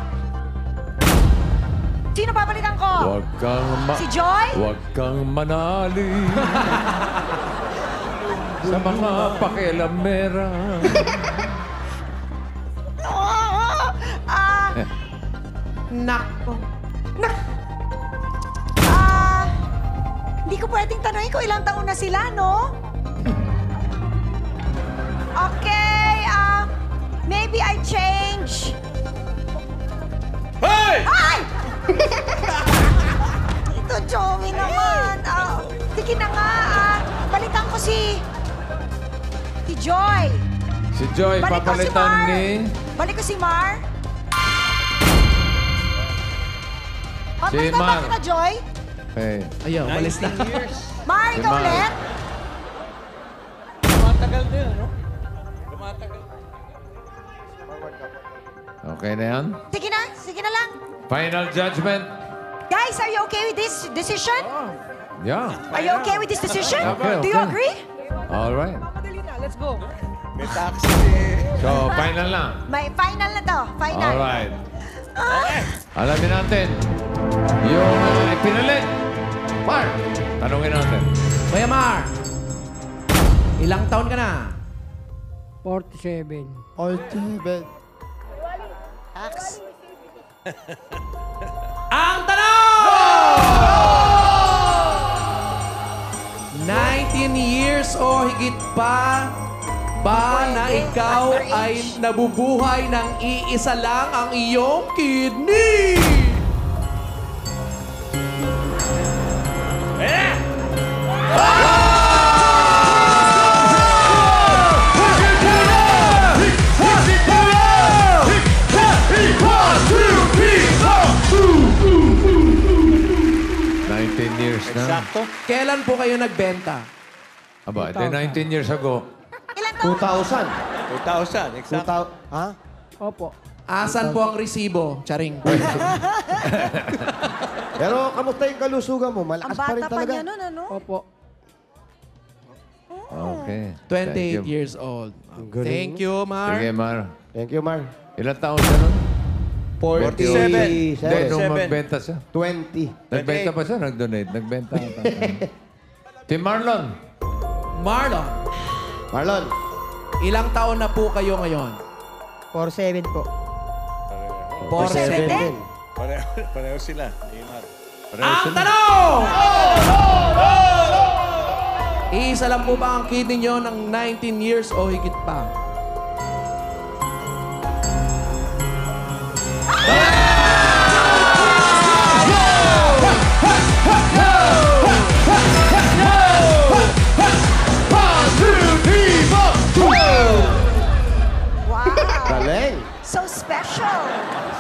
Speaker 3: Sino papalitan ko?
Speaker 1: Huwag kang ma...
Speaker 3: Si Joy?
Speaker 1: Huwag kang manali. sa mga pakialamera. [laughs]
Speaker 3: Oo! Ah,
Speaker 11: Nako.
Speaker 3: ah, hindi ko pwedeng tanongin kung ilang taon na sila, no? Maybe I change.
Speaker 18: Hey!
Speaker 3: Ay! [laughs] Ito, Joey naman. Ah, sige na nga, ah, balikan ko si... Si Joy.
Speaker 1: Si Joy,
Speaker 3: Balik ko si
Speaker 1: papalitan
Speaker 3: Mar.
Speaker 1: ni...
Speaker 3: Balik ko si Mar.
Speaker 1: Si
Speaker 3: Papalitan ba
Speaker 1: Mar.
Speaker 3: kita, Joy?
Speaker 1: Okay.
Speaker 4: Ayaw, malis na.
Speaker 3: Mar,
Speaker 1: Si
Speaker 3: ikaw
Speaker 1: Mar.
Speaker 3: ulit?
Speaker 18: Din, ano? Tumatagal.
Speaker 1: Okay na yan?
Speaker 3: Sige na, sige na lang.
Speaker 1: Final judgment?
Speaker 3: Guys, are you okay with this decision?
Speaker 1: Yeah.
Speaker 3: Are you okay with this decision?
Speaker 1: Okay,
Speaker 3: Do you
Speaker 1: okay.
Speaker 3: agree?
Speaker 1: All right.
Speaker 11: Madali na, let's go.
Speaker 18: May taxi.
Speaker 1: So, final na.
Speaker 3: May final na to. Final.
Speaker 1: All right. Alamin natin yung uh, ipinalit. Mark, tanungin natin.
Speaker 4: Kuya Mar, ilang taon ka na?
Speaker 10: 47.
Speaker 3: Tax. [laughs]
Speaker 4: Ang tanong! 19 years o higit pa ba na ikaw ay nabubuhay ng iisa lang ang iyong kidney?
Speaker 1: Na.
Speaker 18: Eksakto.
Speaker 4: Kailan po kayo nagbenta?
Speaker 1: Aba, ito 19 years ago.
Speaker 3: Ilan taon?
Speaker 5: 2,000.
Speaker 18: 2,000. Eksakto.
Speaker 5: 2,000. Ha?
Speaker 11: Opo.
Speaker 4: Asan po ang resibo? Charing. [laughs]
Speaker 5: Pero kamusta yung kalusugan mo?
Speaker 3: Ang
Speaker 5: Malakas pa rin
Speaker 3: bata pa
Speaker 5: talaga.
Speaker 3: niya nun, ano?
Speaker 11: Opo.
Speaker 1: Okay.
Speaker 4: 28
Speaker 1: Thank you.
Speaker 4: years old.
Speaker 5: galing,
Speaker 4: Thank you, Mar.
Speaker 1: Sige, Mar.
Speaker 5: Thank you, Mar.
Speaker 1: Ilan taon siya nun?
Speaker 5: 47.
Speaker 1: Hindi, nung
Speaker 18: 47.
Speaker 1: magbenta siya.
Speaker 5: 20.
Speaker 1: Nagbenta pa siya, nag-donate. Nagbenta. ata. Team Marlon.
Speaker 4: Marlon,
Speaker 5: Marlon.
Speaker 4: ilang taon na po kayo ngayon?
Speaker 14: 47 po.
Speaker 4: 47
Speaker 5: din.
Speaker 18: Pareho, pareho sila. Neymar.
Speaker 4: Ang tanong! Iisa lang po ba ang kid ninyo ng 19 years o higit pa?
Speaker 3: So special.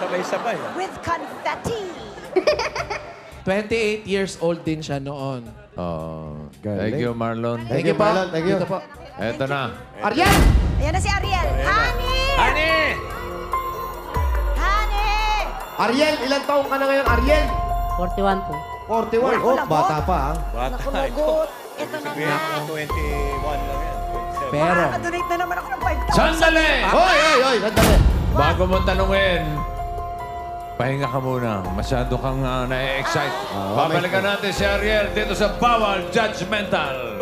Speaker 18: Sabay-sabay.
Speaker 3: With confetti. [laughs]
Speaker 4: 28 years old din siya noon.
Speaker 1: Oh,
Speaker 5: Galing.
Speaker 1: thank you, Marlon.
Speaker 5: Thank you, Marlon. Thank you.
Speaker 4: Dito po.
Speaker 1: Eto na.
Speaker 4: Ariel!
Speaker 3: Ayan na si Ariel. Honey!
Speaker 18: Ani!
Speaker 5: Ariel, ilang taong ka na ngayon, Ariel?
Speaker 6: 41 po.
Speaker 5: 41. Oh, bata pa, ha?
Speaker 18: Bata
Speaker 3: Naku,
Speaker 18: ito.
Speaker 3: lagot. Ito na nga.
Speaker 18: mo 21 lang yan. 27.
Speaker 4: Pero,
Speaker 3: Makaka-donate na naman ako ng 5,000.
Speaker 1: Sandali!
Speaker 5: Hoy, hoy, hoy, sandali.
Speaker 1: Bago mo tanungin, pahinga ka muna. Masyado kang uh, na-excite. Babalikan natin si Ariel dito sa Bawal Judgmental.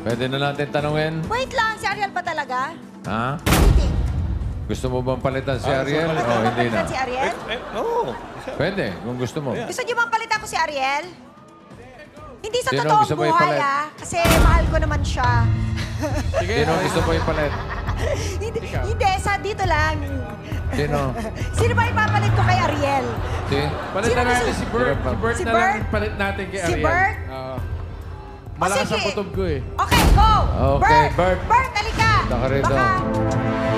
Speaker 1: Pwede na natin tanungin.
Speaker 3: Wait lang, si Ariel ba talaga?
Speaker 1: Ha?
Speaker 3: Hindi.
Speaker 1: Gusto mo bang palitan si
Speaker 18: Ah,
Speaker 1: Ariel? O hindi na?
Speaker 3: Si Ariel?
Speaker 18: Eh, oo.
Speaker 1: Pwede, kung gusto mo.
Speaker 3: Gusto niyo bang palitan ko si Ariel? Hindi sa
Speaker 1: Sino
Speaker 3: totoong
Speaker 1: gusto mo
Speaker 3: buhay,
Speaker 1: ipalit?
Speaker 3: ah. Kasi mahal ko naman siya.
Speaker 1: Sino gusto mo ipalit? [laughs]
Speaker 3: hindi, hindi, sa dito lang.
Speaker 1: Sino? [laughs]
Speaker 3: Sino ba ipapalit ko kay Ariel?
Speaker 1: Si?
Speaker 15: Palit
Speaker 3: Sino
Speaker 15: na
Speaker 3: gusto-
Speaker 15: natin si Bert.
Speaker 1: Sino pa?
Speaker 15: Si Bert
Speaker 3: Si
Speaker 15: na lang
Speaker 3: Bert?
Speaker 15: palit natin kay
Speaker 3: Si
Speaker 15: Ariel.
Speaker 3: Bert?
Speaker 15: Oo.
Speaker 3: O,
Speaker 15: Malakas
Speaker 3: sige.
Speaker 15: ang kutob ko eh.
Speaker 3: Okay, go!
Speaker 1: Okay, Bert.
Speaker 3: Bert, halika!
Speaker 1: Punta ka rito.
Speaker 3: Baka...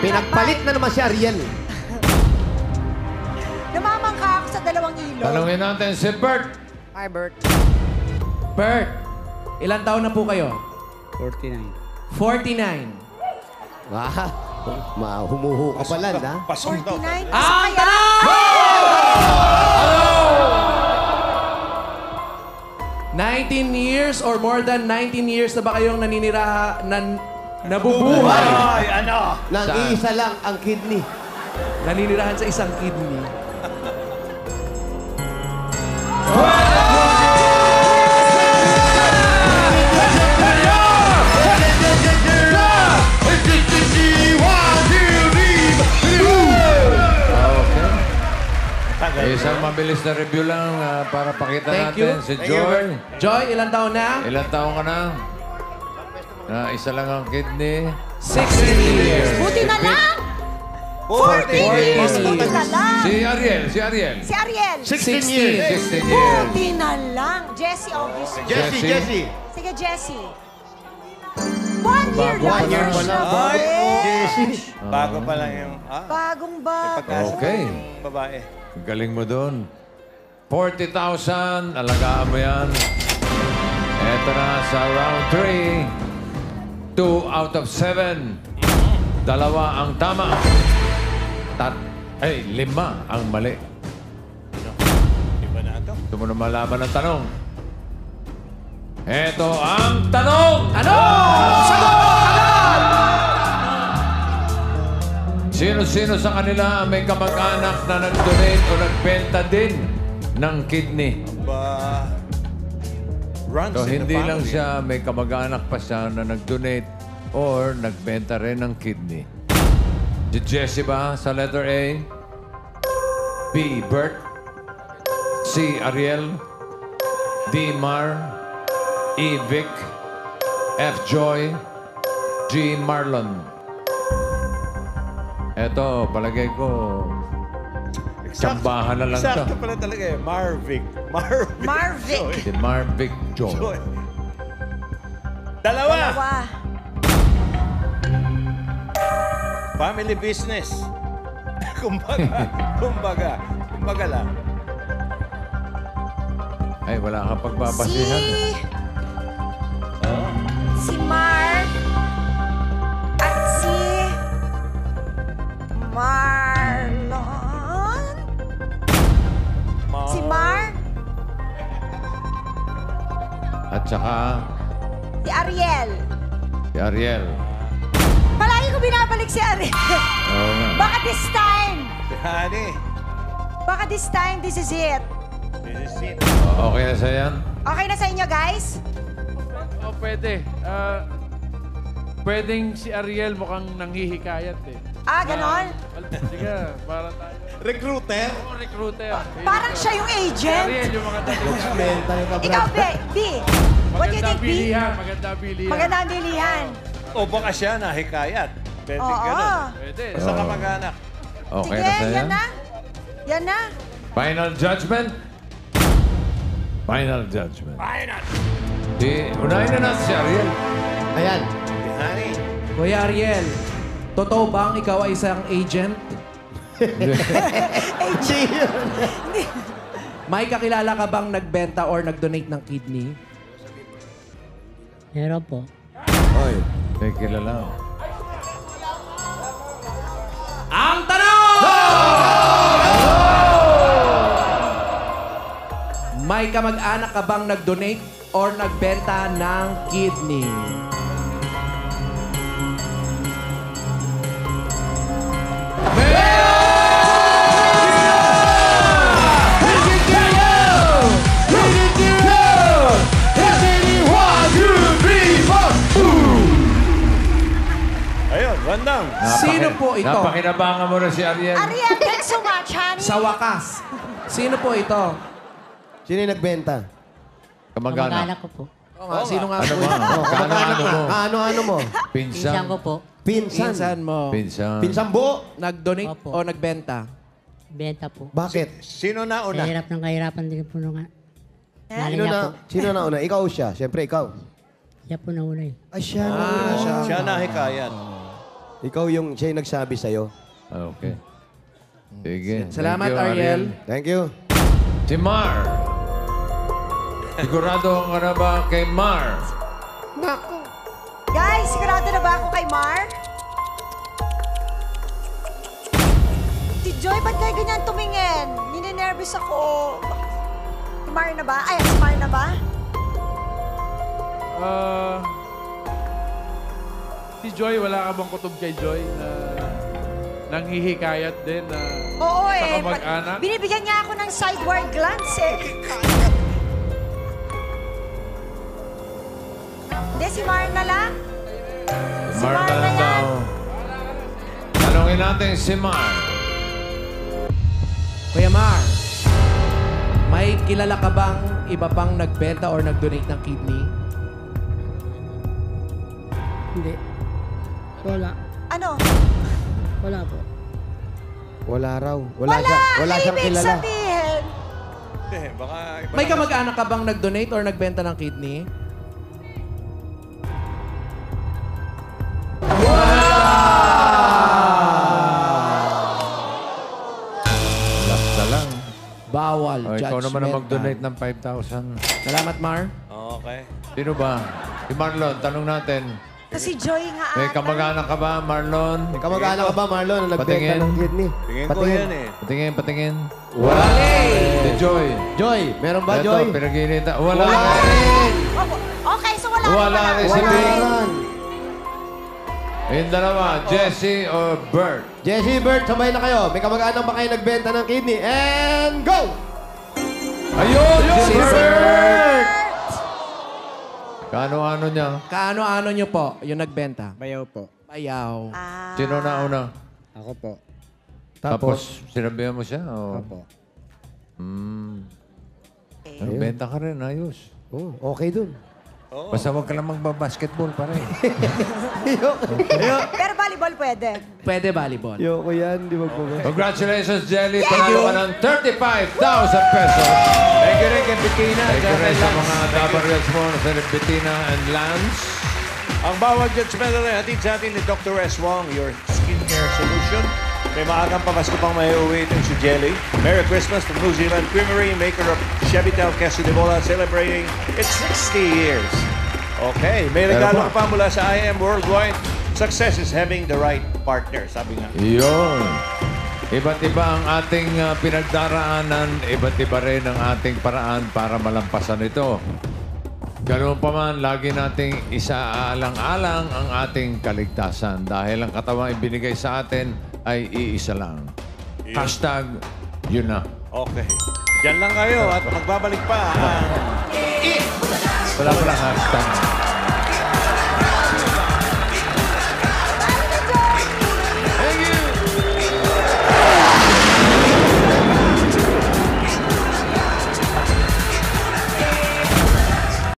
Speaker 5: Pinagpalit na naman si Ariel. [laughs]
Speaker 3: Namamangka ako sa dalawang ilog.
Speaker 1: Tanungin natin si Bert.
Speaker 3: Hi, Bert.
Speaker 4: Bert, ilang taon na po kayo?
Speaker 7: 49.
Speaker 4: 49.
Speaker 5: Ah, ma humuhu ka pala, ha?
Speaker 18: Pasok daw.
Speaker 3: 49?
Speaker 4: Ah,
Speaker 3: Ang kaya?
Speaker 4: Ano? 19 years or more than 19 years na ba kayong naniniraha, nan, nabubuhay?
Speaker 18: Ay, ano?
Speaker 5: Nag-iisa lang ang kidney.
Speaker 4: Naninirahan sa isang kidney.
Speaker 1: Okay. Isang mabilis na review lang ah, para pakita
Speaker 4: Thank
Speaker 1: natin
Speaker 4: you.
Speaker 1: si Joy.
Speaker 4: Joy, ilang taon na?
Speaker 1: Ilan taong ka na? Na isa lang ang kidney.
Speaker 4: 16 years.
Speaker 3: Buti na lang!
Speaker 18: 40
Speaker 3: years! Buti na lang!
Speaker 1: Si Ariel, si Ariel.
Speaker 3: Si Ariel!
Speaker 5: 16 years.
Speaker 1: 16 years.
Speaker 3: Buti na lang! Jessie, obviously.
Speaker 5: Jesse, Jesse.
Speaker 3: Sige, Jessie. One year
Speaker 1: Bago
Speaker 3: lang.
Speaker 1: pa lang.
Speaker 18: Ay,
Speaker 3: Yes.
Speaker 18: Bago pa lang yung... Ah,
Speaker 3: Bagong bago.
Speaker 1: Okay.
Speaker 18: babae.
Speaker 1: Ang Galing mo doon. 40,000. Alagaan mo yan. Ito na sa round 3. 2 out of 7. Dalawa ang tama. Tat ay, lima ang mali.
Speaker 18: Iba na ito.
Speaker 1: Gusto mo na malaman ang tanong. Ito ang tanong!
Speaker 4: Ano? Sagot!
Speaker 1: Sino-sino sa kanila ang may kamag-anak na nag-donate o nagbenta din ng kidney?
Speaker 18: Runs
Speaker 1: So,
Speaker 18: in the
Speaker 1: hindi lang
Speaker 18: family.
Speaker 1: siya, may kamag-anak pa siya na nag-donate or nagbenta rin ng kidney. Si Jesse ba sa letter A? B. Bert? C. Ariel? D. Mar? E. Vic? F. Joy? G. Marlon? Eto, palagay ko, tsambahan na lang to.
Speaker 18: Sakto pala talaga eh. Marvic. [laughs] Marvic.
Speaker 3: Marvic.
Speaker 18: Joy.
Speaker 1: Si Marvic Joy.
Speaker 18: Joy. Dalawa.
Speaker 3: Dalawa.
Speaker 18: Family business. [laughs] kumbaga, kumbaga, kumbaga lang.
Speaker 1: Ay, wala kang pagbabasihan.
Speaker 3: Si... Si Mark at si... Marlon? Si Mark?
Speaker 1: At saka
Speaker 3: Si Ariel?
Speaker 1: si Ariel.
Speaker 3: Palagi ko binabalik si Ariel.
Speaker 1: Oo nga.
Speaker 3: Baka this time.
Speaker 18: Si Honey.
Speaker 3: Baka this time, this is it.
Speaker 18: This is it.
Speaker 1: Okay na sa yan?
Speaker 3: Okay na sa inyo, guys?
Speaker 15: Oh, pwede. Ah, pwedeng si Ariel mukhang nanghihikayat eh.
Speaker 3: Ah, ganon?
Speaker 15: Al- Sige, para tayo.
Speaker 4: Recruiter?
Speaker 15: Oo, recruiter.
Speaker 3: Parang siya yung agent.
Speaker 15: Ariel yung mga dating.
Speaker 3: Ikaw, B. B. What do you think, B?
Speaker 15: bilihan, magandang bilihan.
Speaker 3: Maganda ang bilihan.
Speaker 18: O baka siya na hikayat. Pwede
Speaker 3: Oo.
Speaker 18: ganun.
Speaker 15: Pwede.
Speaker 18: Sa kamag-anak.
Speaker 1: Okay
Speaker 3: Sige,
Speaker 1: na sa
Speaker 3: yan na. Yan na.
Speaker 1: Final judgment? Final judgment.
Speaker 18: Final.
Speaker 1: Di, unahin na natin si Ariel.
Speaker 5: Ayan.
Speaker 18: Honey.
Speaker 4: Kuya Ariel, totoo bang ikaw ay isang agent? [laughs] May kakilala ka bang nagbenta or nag-donate ng kidney?
Speaker 9: Meron po.
Speaker 1: Oy, may kilala.
Speaker 4: Ang tanong! May kamag-anak ka bang nag-donate or nagbenta ng kidney?
Speaker 18: Ayun, bandang.
Speaker 4: Sino po ito?
Speaker 1: Napakinabangan mo na si Ariel.
Speaker 3: Ariel, thanks so much, honey.
Speaker 4: Sa wakas, sino po ito?
Speaker 5: Sino yung nagbenta?
Speaker 1: Kamag-anak.
Speaker 9: Kamag-anak ko po.
Speaker 4: Oo nga, sino nga
Speaker 1: Ano
Speaker 4: po ito?
Speaker 1: Kaano-ano mo?
Speaker 5: Kaano-ano mo?
Speaker 1: Pinsan.
Speaker 9: Pinsan ko po.
Speaker 5: Pinsan.
Speaker 4: Pinsan mo.
Speaker 1: Pinsan.
Speaker 5: Pinsan buo.
Speaker 4: Nag-donate
Speaker 9: Opo.
Speaker 4: o nagbenta?
Speaker 9: Benta po.
Speaker 5: Bakit?
Speaker 18: Sino na una?
Speaker 9: Kahirap ng kahirapan din po nung nanay
Speaker 5: Sino
Speaker 9: niya
Speaker 5: na, sino na una? Ikaw o siya? Siyempre, ikaw.
Speaker 9: Siya po na una eh.
Speaker 5: Ay, siya na
Speaker 4: Ah,
Speaker 5: una.
Speaker 4: siya.
Speaker 18: Na hikayat.
Speaker 5: Ikaw yung, siya yung nagsabi sa'yo.
Speaker 1: Ah, Okay. Sige.
Speaker 4: Salamat,
Speaker 1: Thank you,
Speaker 4: Ariel.
Speaker 5: Thank you.
Speaker 1: Si Mar. Sigurado ka na ba kay Mar?
Speaker 3: Guys, sigurado na ba ako kay Mark? Si Joy, ba't kayo ganyan tumingin? Ninenervous ako. Si Mar na ba? Ay, si Mar na ba?
Speaker 15: Ah, si Joy, wala ka bang kutob kay Joy na nanghihikayat din na
Speaker 3: Oo
Speaker 15: sa
Speaker 3: eh.
Speaker 15: kamag-anak?
Speaker 3: Pa- Binibigyan niya ako ng sideward glance eh. Hindi, si Mar na lang. Si
Speaker 1: Mar
Speaker 3: Mar
Speaker 1: na
Speaker 3: na
Speaker 1: lang
Speaker 3: yan.
Speaker 1: daw. Tanungin natin si Mar.
Speaker 4: Kuya Mar, may kilala ka bang iba pang nagbenta or nag-donate ng kidney?
Speaker 9: Hindi. Wala.
Speaker 3: Ano?
Speaker 9: Wala po.
Speaker 5: Wala raw. Wala,
Speaker 3: Wala!
Speaker 5: siya. Wala siyang
Speaker 3: Ibig
Speaker 5: kilala.
Speaker 3: sabihin.
Speaker 18: Hindi, baka iba
Speaker 4: May
Speaker 18: na-
Speaker 4: kamag-anak ka bang nag-donate or nagbenta ng kidney?
Speaker 1: Last na lang.
Speaker 4: Bawal.
Speaker 1: O, ikaw naman ang mag-donate ng 5,000.
Speaker 4: Salamat, Mar.
Speaker 18: Okay.
Speaker 1: Sino ba? Si Marlon, tanong natin.
Speaker 3: Kasi Joy nga
Speaker 1: May
Speaker 3: ata.
Speaker 1: kamag-anak ka ba, Marlon?
Speaker 5: May kamag-anak ka ba, Marlon, na nagbenta
Speaker 1: Patingin.
Speaker 5: ng kidney?
Speaker 18: Tingin ko
Speaker 5: Patingin.
Speaker 18: yan eh.
Speaker 1: Patingin, patingin.
Speaker 4: Wala.
Speaker 1: Si Joy.
Speaker 5: Joy, meron ba,
Speaker 1: Ito,
Speaker 5: Joy?
Speaker 1: pinag-iinita. Wala.
Speaker 3: Oh, Okay, so wala.
Speaker 1: Wala rin si
Speaker 5: Wala
Speaker 1: Bing.
Speaker 5: rin.
Speaker 1: Yung dalawa, Jesse or Bert?
Speaker 5: Jesse, Bert, sabay na kayo. May kamag-anak ba kayo nagbenta ng kidney? And go!
Speaker 1: Ayun!
Speaker 4: Si
Speaker 1: Bert! Kaano-ano niya?
Speaker 4: Kaano-ano nyo po yung nagbenta?
Speaker 9: Bayaw po.
Speaker 4: Bayaw.
Speaker 3: Ah.
Speaker 1: Sino na una?
Speaker 9: Ako po.
Speaker 1: Tapos, sinabihan mo siya? O?
Speaker 9: Opo.
Speaker 1: Hmm. Nagbenta ka rin, ayos.
Speaker 5: Oh, okay dun.
Speaker 1: Basta huwag ka lang magbabasketball pa rin. [laughs]
Speaker 3: Pero volleyball pwede.
Speaker 4: Pwede volleyball.
Speaker 5: Yoko yan, di po?
Speaker 1: Congratulations, Jelly. Panalo ka ng 35,000 pesos.
Speaker 18: Thank you rin kay Bettina.
Speaker 1: Thank you rin sa
Speaker 18: Lance.
Speaker 1: mga Dabar Reds mo na sa Bettina and Lance.
Speaker 18: Ang bawat judgmental ay hatid sa atin ni Dr. S. Wong, your skincare solution.
Speaker 2: May maagang pamasko pang may uwi itong si Jelly. Merry Christmas from New Zealand Creamery, maker of Chevitel Queso de Bola, celebrating its 60 years. Okay, may regalo pa. mula sa IM Worldwide. Success is having the right partner, sabi nga.
Speaker 1: Yun. Iba't iba ang ating ah, pinagdaraanan, iba't iba rin ang ating paraan para malampasan ito. Ganoon pa man, lagi nating isaalang-alang ang ating kaligtasan dahil ang katawang ibinigay sa atin ay iisa lang. Hashtag, yun na.
Speaker 2: Okay. Diyan lang kayo at magbabalik pa ang
Speaker 1: Wala pa lang hashtag.